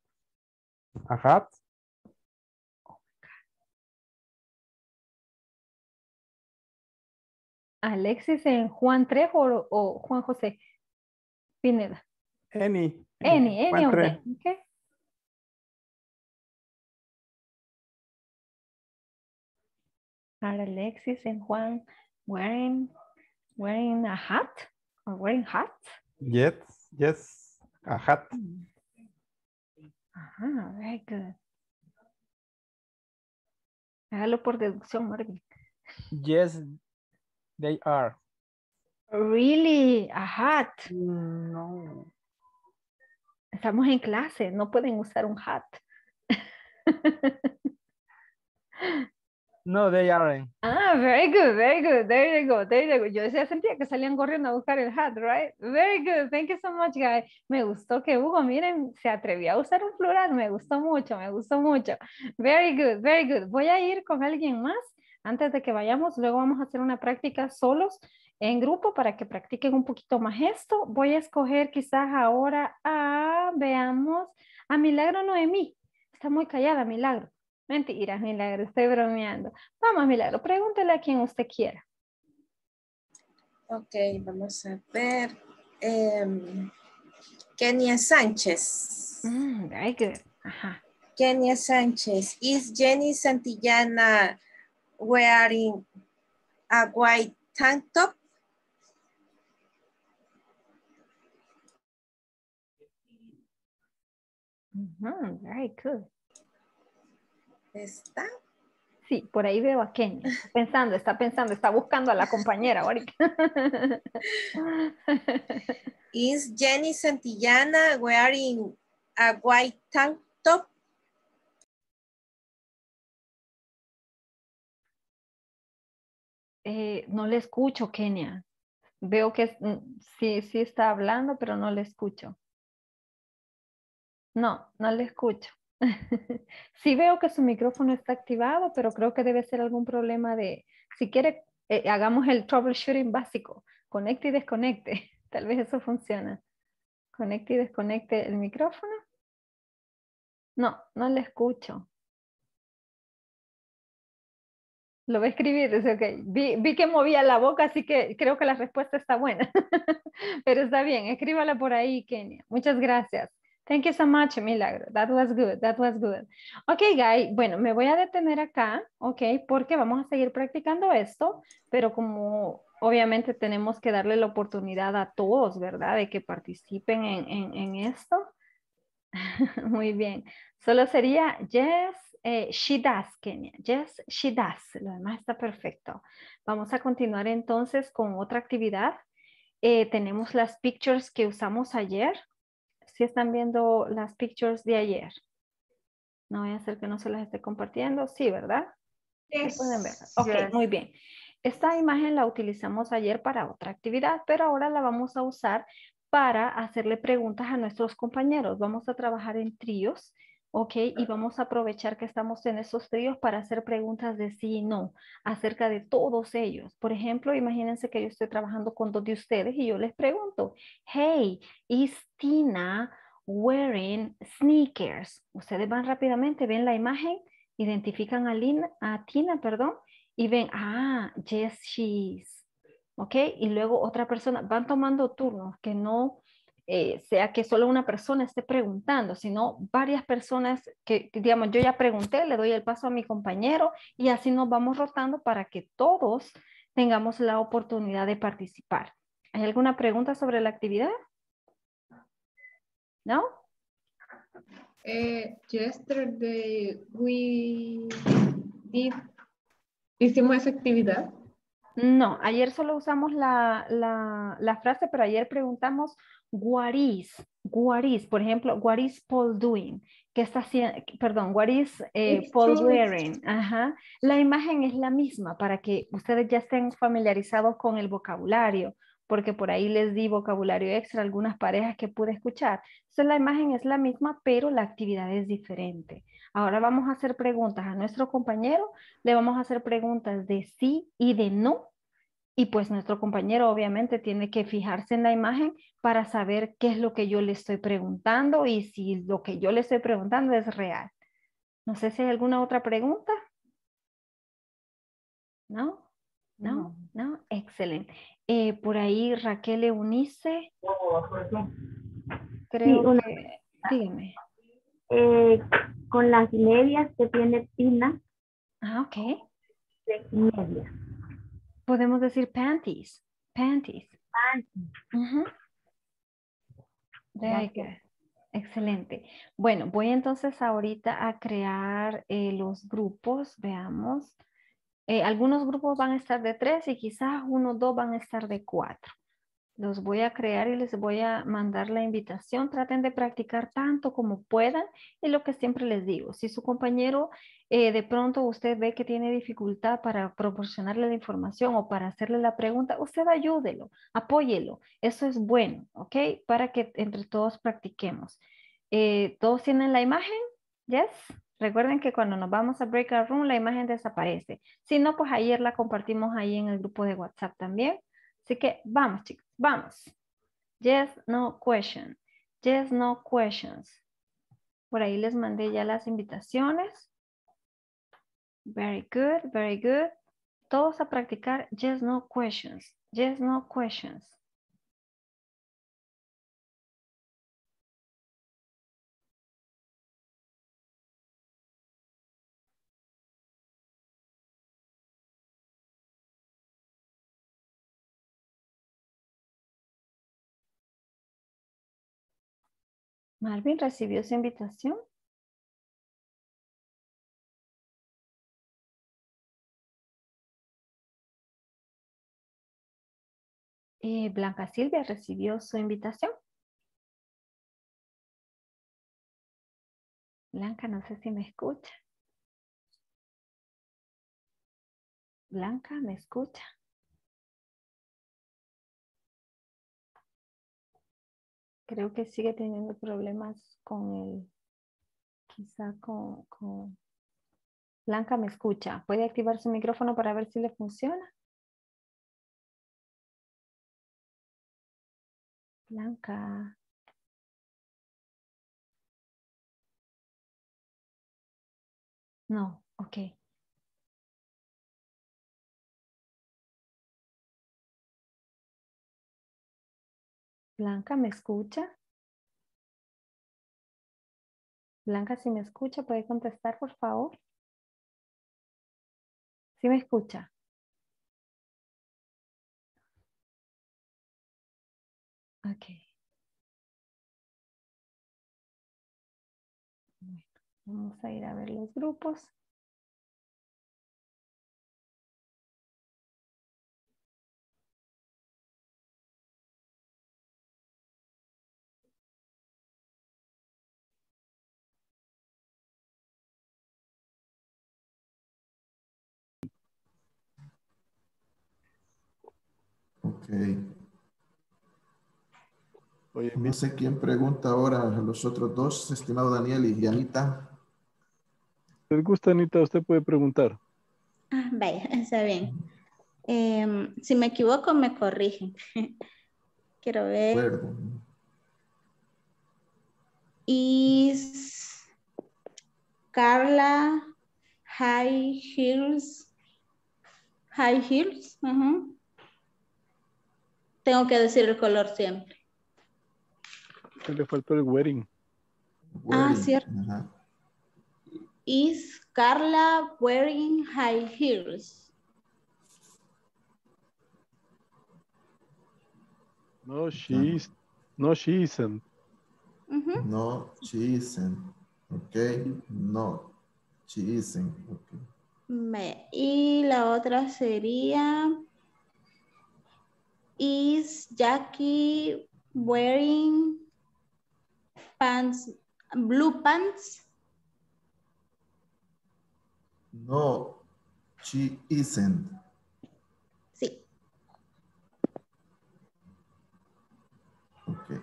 a hat? Alexis en Juan Trejo o, o Juan José Pineda. Any. Any, any Juan of Trejo. them. Okay. Are Alexis and Juan wearing wearing a hat or wearing hats? Yes, yes, a hat. Ajá, very good. Hágalo por deducción, Marvin. Yes, they are. Really, a hat. No. Estamos en clase, no pueden usar un hat. No, they aren't. Ah, very good, very good. There you go, there you go. Yo ya sentía que salían corriendo a buscar el hat, right? Very good. Thank you so much, guys. Me gustó que Hugo, miren, se atrevió a usar un plural. Me gustó mucho, me gustó mucho. Very good, very good. Voy a ir con alguien más antes de que vayamos. Luego vamos a hacer una práctica solos en grupo para que practiquen un poquito más esto. Voy a escoger quizás ahora a, veamos, a Milagro Noemí. Está muy callada, Milagro. Mentiras, Milagro, estoy bromeando. Vamos, Milagro, pregúntele a quien usted quiera. Ok, vamos a ver. Em, Kenia Sánchez. Mm, very good. Ajá. Kenia Sánchez. Is Jenny Santillana wearing a white tank top? Mhm, very good. Está. Sí, por ahí veo a Kenia. Está pensando, está pensando, está buscando a la compañera ahorita. Is Jenny Santillana wearing a white tank top? Eh, no le escucho, Kenia. Veo que mm, sí, sí está hablando, pero no le escucho. No, no le escucho. sí veo que su micrófono está activado, pero creo que debe ser algún problema de, si quiere, eh, hagamos el troubleshooting básico. Conecte y desconecte. Tal vez eso funciona. Conecte y desconecte el micrófono. No, no le escucho. Lo voy a escribir, okay. vi, vi, que movía la boca, así que creo que la respuesta está buena. Pero está bien, escríbala por ahí, Kenia. Muchas gracias. Thank you so much, Milagro. That was good, that was good. Ok, guys, bueno, me voy a detener acá, ok, porque vamos a seguir practicando esto, pero como obviamente tenemos que darle la oportunidad a todos, ¿verdad? De que participen en, en, en esto. Muy bien. Solo sería yes, eh, she does, Kenia. Yes, she does. Lo demás está perfecto. Vamos a continuar entonces con otra actividad. Eh, tenemos las pictures que usamos ayer. Si están viendo las pictures de ayer. No voy a hacer que no se las esté compartiendo. Sí, ¿verdad? Yes. pueden ver. Ok, Yes. muy bien. Esta imagen la utilizamos ayer para otra actividad, pero ahora la vamos a usar para hacerle preguntas a nuestros compañeros. Vamos a trabajar en tríos, ¿ok? Y vamos a aprovechar que estamos en esos tríos para hacer preguntas de sí y no acerca de todos ellos. Por ejemplo, imagínense que yo estoy trabajando con dos de ustedes y yo les pregunto, hey, ¿is Tina wearing sneakers? Ustedes van rápidamente, ven la imagen, identifican a, Lina, a Tina, perdón, y ven, ah, yes, she is. ¿Ok? Y luego otra persona, van tomando turnos, que no eh, sea que solo una persona esté preguntando, sino varias personas que, digamos, yo ya pregunté, le doy el paso a mi compañero y así nos vamos rotando para que todos tengamos la oportunidad de participar. ¿Hay alguna pregunta sobre la actividad? ¿No? Eh, yesterday we did, hicimos esa actividad. No, ayer solo usamos la, la, la, frase, pero ayer preguntamos what is, what is, por ejemplo, what is Paul doing? ¿Qué está haciendo? Perdón, what is eh, Paul true. wearing? Ajá. La imagen es la misma para que ustedes ya estén familiarizados con el vocabulario, porque por ahí les di vocabulario extra a algunas parejas que pude escuchar. Entonces la imagen es la misma, pero la actividad es diferente. Ahora vamos a hacer preguntas a nuestro compañero, le vamos a hacer preguntas de sí y de no. Y pues nuestro compañero obviamente tiene que fijarse en la imagen para saber qué es lo que yo le estoy preguntando y si lo que yo le estoy preguntando es real. No sé si hay alguna otra pregunta. ¿No? ¿No? ¿No? Excelente. Eh, por ahí Raquel Eunice. Creo sí, una... que... Dígame. Eh, con las medias que tiene Tina. Ah, ok. Medias. Podemos decir panties. Panties. Panties. Uh -huh. Very good. Excelente. Bueno, voy entonces ahorita a crear eh, los grupos. Veamos. Eh, algunos grupos van a estar de tres y quizás uno o dos van a estar de cuatro. Los voy a crear y les voy a mandar la invitación. Traten de practicar tanto como puedan. Y lo que siempre les digo, si su compañero eh, de pronto usted ve que tiene dificultad para proporcionarle la información o para hacerle la pregunta, usted ayúdelo, apóyelo. Eso es bueno, ¿ok? Para que entre todos practiquemos. Eh, ¿Todos tienen la imagen? ¿Yes? Recuerden que cuando nos vamos a Breakout Room, la imagen desaparece. Si no, pues ayer la compartimos ahí en el grupo de WhatsApp también. Así que vamos, chicos, vamos. Yes, no question. Yes, no questions. Por ahí les mandé ya las invitaciones. Very good, very good. Todos a practicar yes, no questions. Yes, no questions. Marvin recibió su invitación. Eh, Blanca Silvia recibió su invitación. Blanca, no sé si me escucha. Blanca, ¿me escucha? Creo que sigue teniendo problemas con el, quizá con, con... Blanca, ¿me escucha? ¿Puede activar su micrófono para ver si le funciona? Blanca. No, ok. Blanca, ¿me escucha? Blanca, si me escucha, puede contestar, por favor. ¿Sí me escucha? Ok. Bueno, vamos a ir a ver los grupos. Ok. no sé quién pregunta ahora a los otros dos, estimado Daniel y Anita. ¿Les gusta, Anita? Usted puede preguntar. Ah, vaya, está bien. Em, si me equivoco, me corrigen. Quiero ver. Acuerdo. Is Carla High Heels? High Heels? Ajá. Tengo que decir el color siempre. Le faltó el wedding. Ah, cierto. Is Carla wearing high heels? No, she is. No, she isn't. No, she isn't. Ok. No, she isn't. Okay. Me- Y la otra sería. Is Jackie wearing pants, blue pants? No, she isn't. Sí. Ok.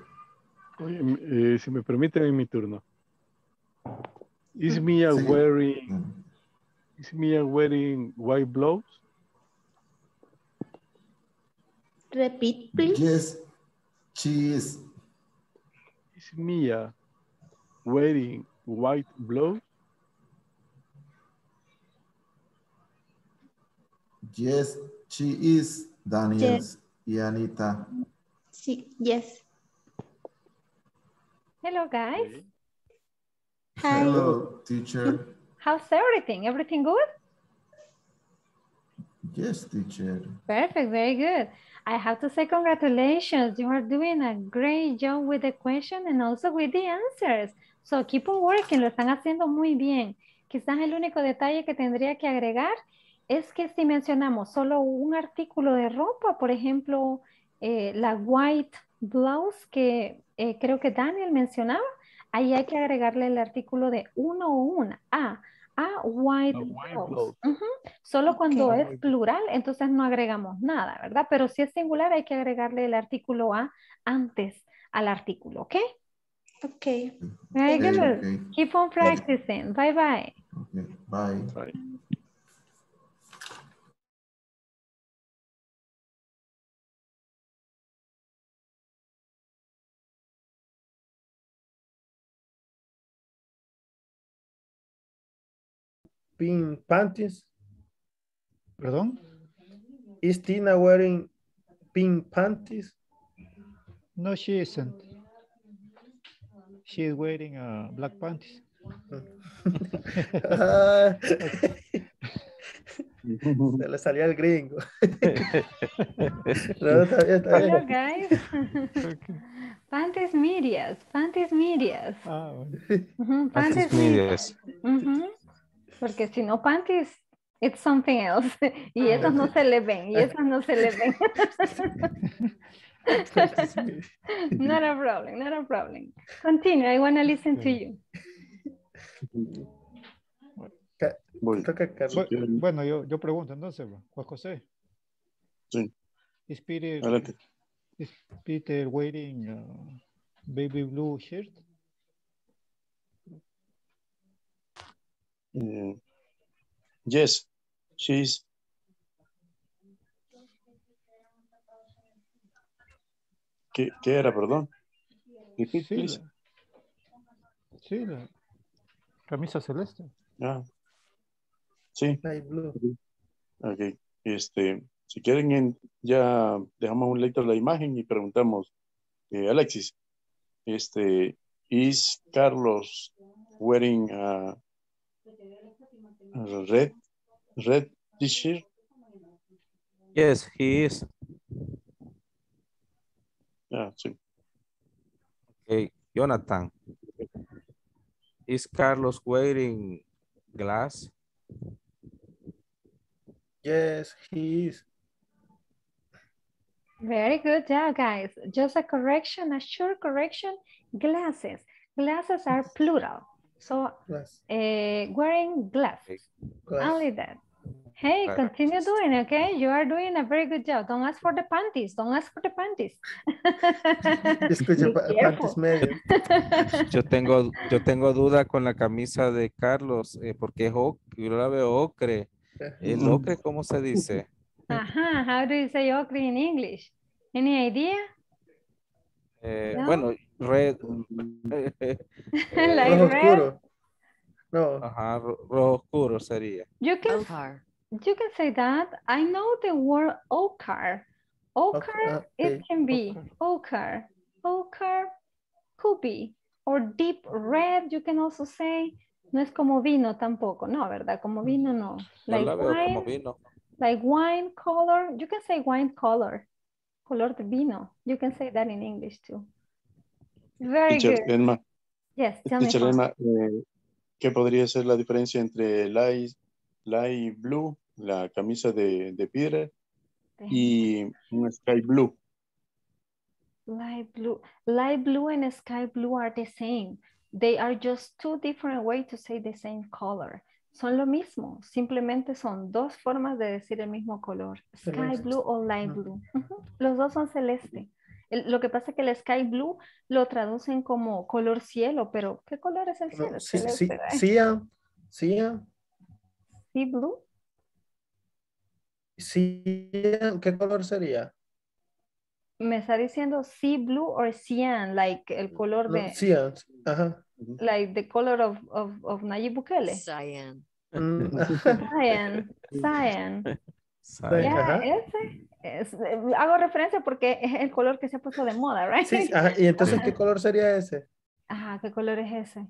Oye, eh, si me permiten, mi turno. Is Mia Sí. wearing Is Mia wearing white blouse? Repeat, please. Yes, she is. Is Mia uh, wearing white blouse? Yes, she is. Daniel Yes. y Anita. Sí, yes. Hello, guys. Hi. Hello, teacher. How's everything? Everything good? Yes, teacher. Perfect, very good. I have to say congratulations. You are doing a great job with the question and also with the answers. So keep on working, lo están haciendo muy bien. Quizás el único detalle que tendría que agregar es que si mencionamos solo un artículo de ropa, por ejemplo, eh, la white blouse que eh, creo que Daniel mencionaba, ahí hay que agregarle el artículo de uno o una, a, a white. Ujú. Solo cuando es plural, entonces no agregamos nada, ¿verdad? Pero si es singular, hay que agregarle el artículo a antes al artículo, ¿ok? Ok. Very Okay, good. okay. Keep on practicing. Bye bye. Okay, bye. Bye. Pink panties. Perdón. Is Tina wearing pink panties? No, she isn't. She's wearing uh, black panties. Ah. Se le salía el gringo. No, está bien, está Hello, guys. Panties medias, panties medias. Ah, Ujú, Panties medias. Porque si no panties, It's something else. Y esos no se le ven, y esos no se le ven. not a problem, not a problem. Continue, I want to listen to you. Bueno, yo, yo pregunto entonces. Juan José. Sí. Is Peter, is Peter wearing uh, baby blue shirt? Eh, yes, she's. ¿Qué, qué era, perdón? Repeat, Sí, sí, la camisa celeste. Ah, sí. Light blue. Ok. Este, si quieren, en- ya dejamos un lector la imagen y preguntamos, eh, Alexis, este, ¿is Carlos wearing a red, red t-shirt? Yes, he is. Ah, sí. Okay, Jonathan. Is Carlos wearing glass? Yes, he is. Very good job, guys. Just a correction, a short correction. Glasses. Glasses are plural. So, Glass. eh, wearing glasses. Glass. Only that. Hey, continue doing, okay? You are doing a very good job. Don't ask for the panties. Don't ask for the panties. Yo tengo, yo tengo duda con la camisa de Carlos, eh, porque es ocre, yo la veo ocre. ¿El ocre cómo se dice? Ajá, how do you say ocre in English? Any idea? Eh, No. Bueno, red. Like Rojo red? oscuro. No. Ajá, ro- rojo oscuro sería. You can you can say that. I know the word ochre. Ochre, ah, it can be ochre. Ochre could be. Or deep red, you can also say. No es como vino tampoco, no, ¿verdad? Como vino no. No Like la veo como wine, vino. like wine color. You can say wine color. Color de vino. You can say that in English too. Very Teacher good. Emma, Yes, tell me. teacher. Emma, eh, ¿qué podría ser la diferencia entre light, light blue, la camisa de, de Peter, y un sky blue? Light blue, light blue and sky blue are the same. They are just two different ways to say the same color. Son lo mismo, simplemente son dos formas de decir el mismo color. Sky Celeste. blue o light blue. Los dos son celeste. El- lo que pasa es que el sky blue lo traducen como color cielo, pero ¿qué color es el cielo? No, sí, sí, Cia, Sea blue. Cia, ¿qué color sería? Me está diciendo sea blue or cyan, like el color No, de, Cia, ajá. like the color of, of, of Nayib Bukele. Cyan. Mm, Cyan, cyan. Ajá. ese. Es- eh, hago referencia porque es el color que se ha puesto de moda, right? Sí, ajá, ¿Y entonces qué color sería ese? Ajá, ¿qué color es ese?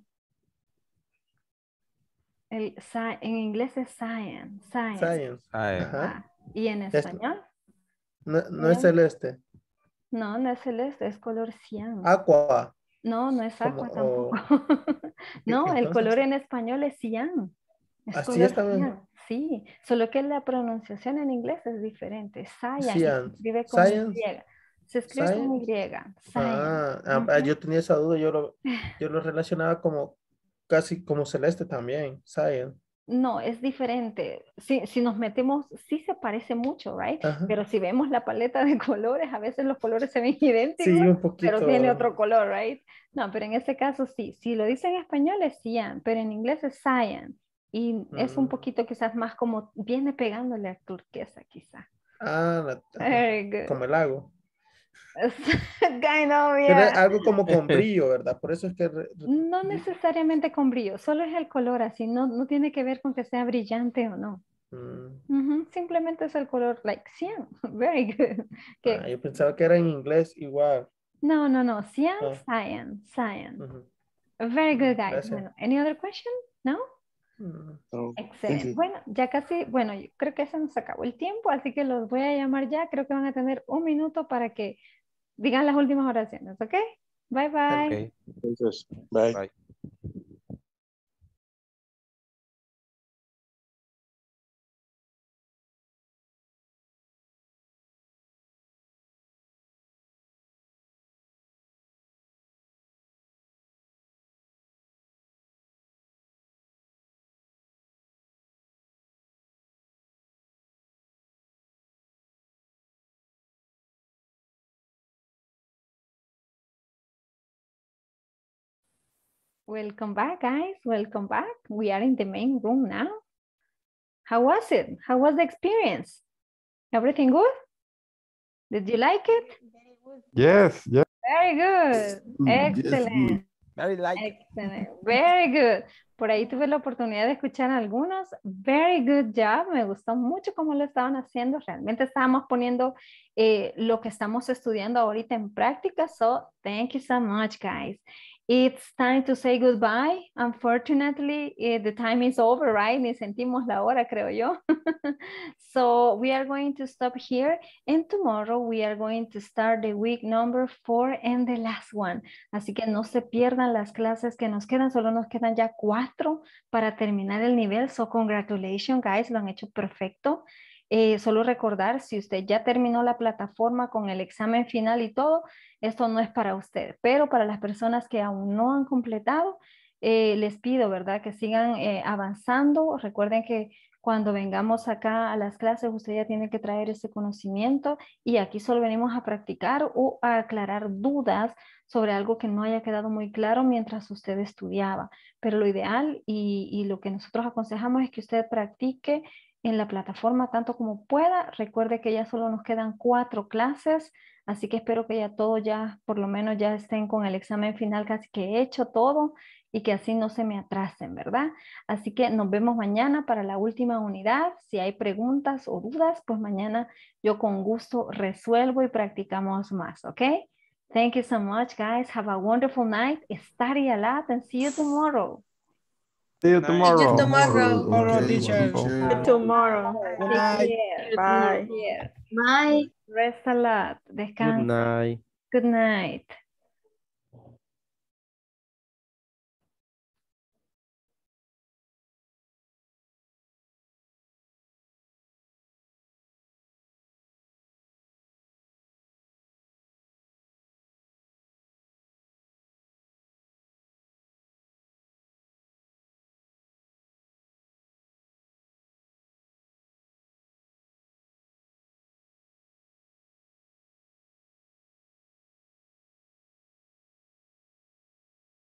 El, en inglés es cyan, cyan. Science. Sabe. Ajá. ¿Y en Es- español? No, no es celeste. No, no es celeste, es color cian. Aqua. No, no es agua o- tampoco. No, el entonces? color en español es cian. Es Así es también. cian, Sí, solo que la pronunciación en inglés es diferente. Cyan, y se escribe con Science. Y. Se escribe con Y. Science. Ah, ah, ah, yo tenía esa duda, yo lo, yo lo relacionaba como casi como celeste también, Science. No, es diferente. Si, si nos metemos, sí se parece mucho, right? Ajá. Pero si vemos la paleta de colores, a veces los colores se ven idénticos, Sí, un pero poquito. tiene otro color, right? No, pero en este caso sí. Si lo dice en español es cyan, pero en inglés es cyan. Y es un Mm. poquito quizás más como, viene pegándole a turquesa quizás. Ah, la- ajá, Very good. como el lago. kind of, Pero es yeah. algo como con brillo, ¿verdad? Por eso es que re- No necesariamente con brillo, solo es el color así, no, no tiene que ver con que sea brillante o no. mm, Ujú, Simplemente es el color like cyan. Very good. Que, ah, yo pensaba que era en inglés igual. No, no, no. Cyan, Ah. cyan, cyan. Ujú. Very good, guys. Gracias. Bueno, any other question? No? Mm, Excelente. Bueno, ya casi, bueno, yo creo que se nos acabó el tiempo, así que los voy a llamar ya. Creo que van a tener un minuto para que digan las últimas oraciones, ¿ok? Bye, bye. Okay. Entonces, bye. Bye. Welcome back, guys. Welcome back. We are in the main room now. How was it? How was the experience? Everything good? Did you like it? Yes, yes. Very good. Yes, Excellent. Very like. Excellent. Very good. Por ahí tuve la oportunidad de escuchar a algunos. Very good job. Me gustó mucho cómo lo estaban haciendo. Realmente estábamos poniendo eh, lo que estamos estudiando ahorita en práctica. So, thank you so much, guys. It's time to say goodbye. Unfortunately, eh, the time is over, right? Ni sentimos la hora, creo yo. so we are going to stop here. And tomorrow we are going to start the week number four and the last one. Así que no se pierdan las clases que nos quedan. Solo nos quedan ya cuatro para terminar el nivel. So congratulations, guys. Lo han hecho perfecto. Eh, solo recordar, si usted ya terminó la plataforma con el examen final y todo, esto no es para usted, pero para las personas que aún no han completado, eh, les pido, ¿verdad? Que sigan eh, avanzando. Recuerden que cuando vengamos acá a las clases, usted ya tiene que traer ese conocimiento y aquí solo venimos a practicar o a aclarar dudas sobre algo que no haya quedado muy claro mientras usted estudiaba. Pero lo ideal y, y lo que nosotros aconsejamos es que usted practique en la plataforma tanto como pueda. Recuerde que ya solo nos quedan cuatro clases, así que espero que ya todo ya, por lo menos ya estén con el examen final casi que hecho todo y que así no se me atrasen, ¿verdad? Así que nos vemos mañana para la última unidad. Si hay preguntas o dudas, pues mañana yo con gusto resuelvo y practicamos más, ¿ok? Thank you so much, guys. Have a wonderful night. Study a lot and see you tomorrow. See you tomorrow. See you tomorrow. Tomorrow, Okay, teacher. teacher. Tomorrow. Good night. care. Bye. Take. Bye. Rest a lot. Good Descansa. night. Good night.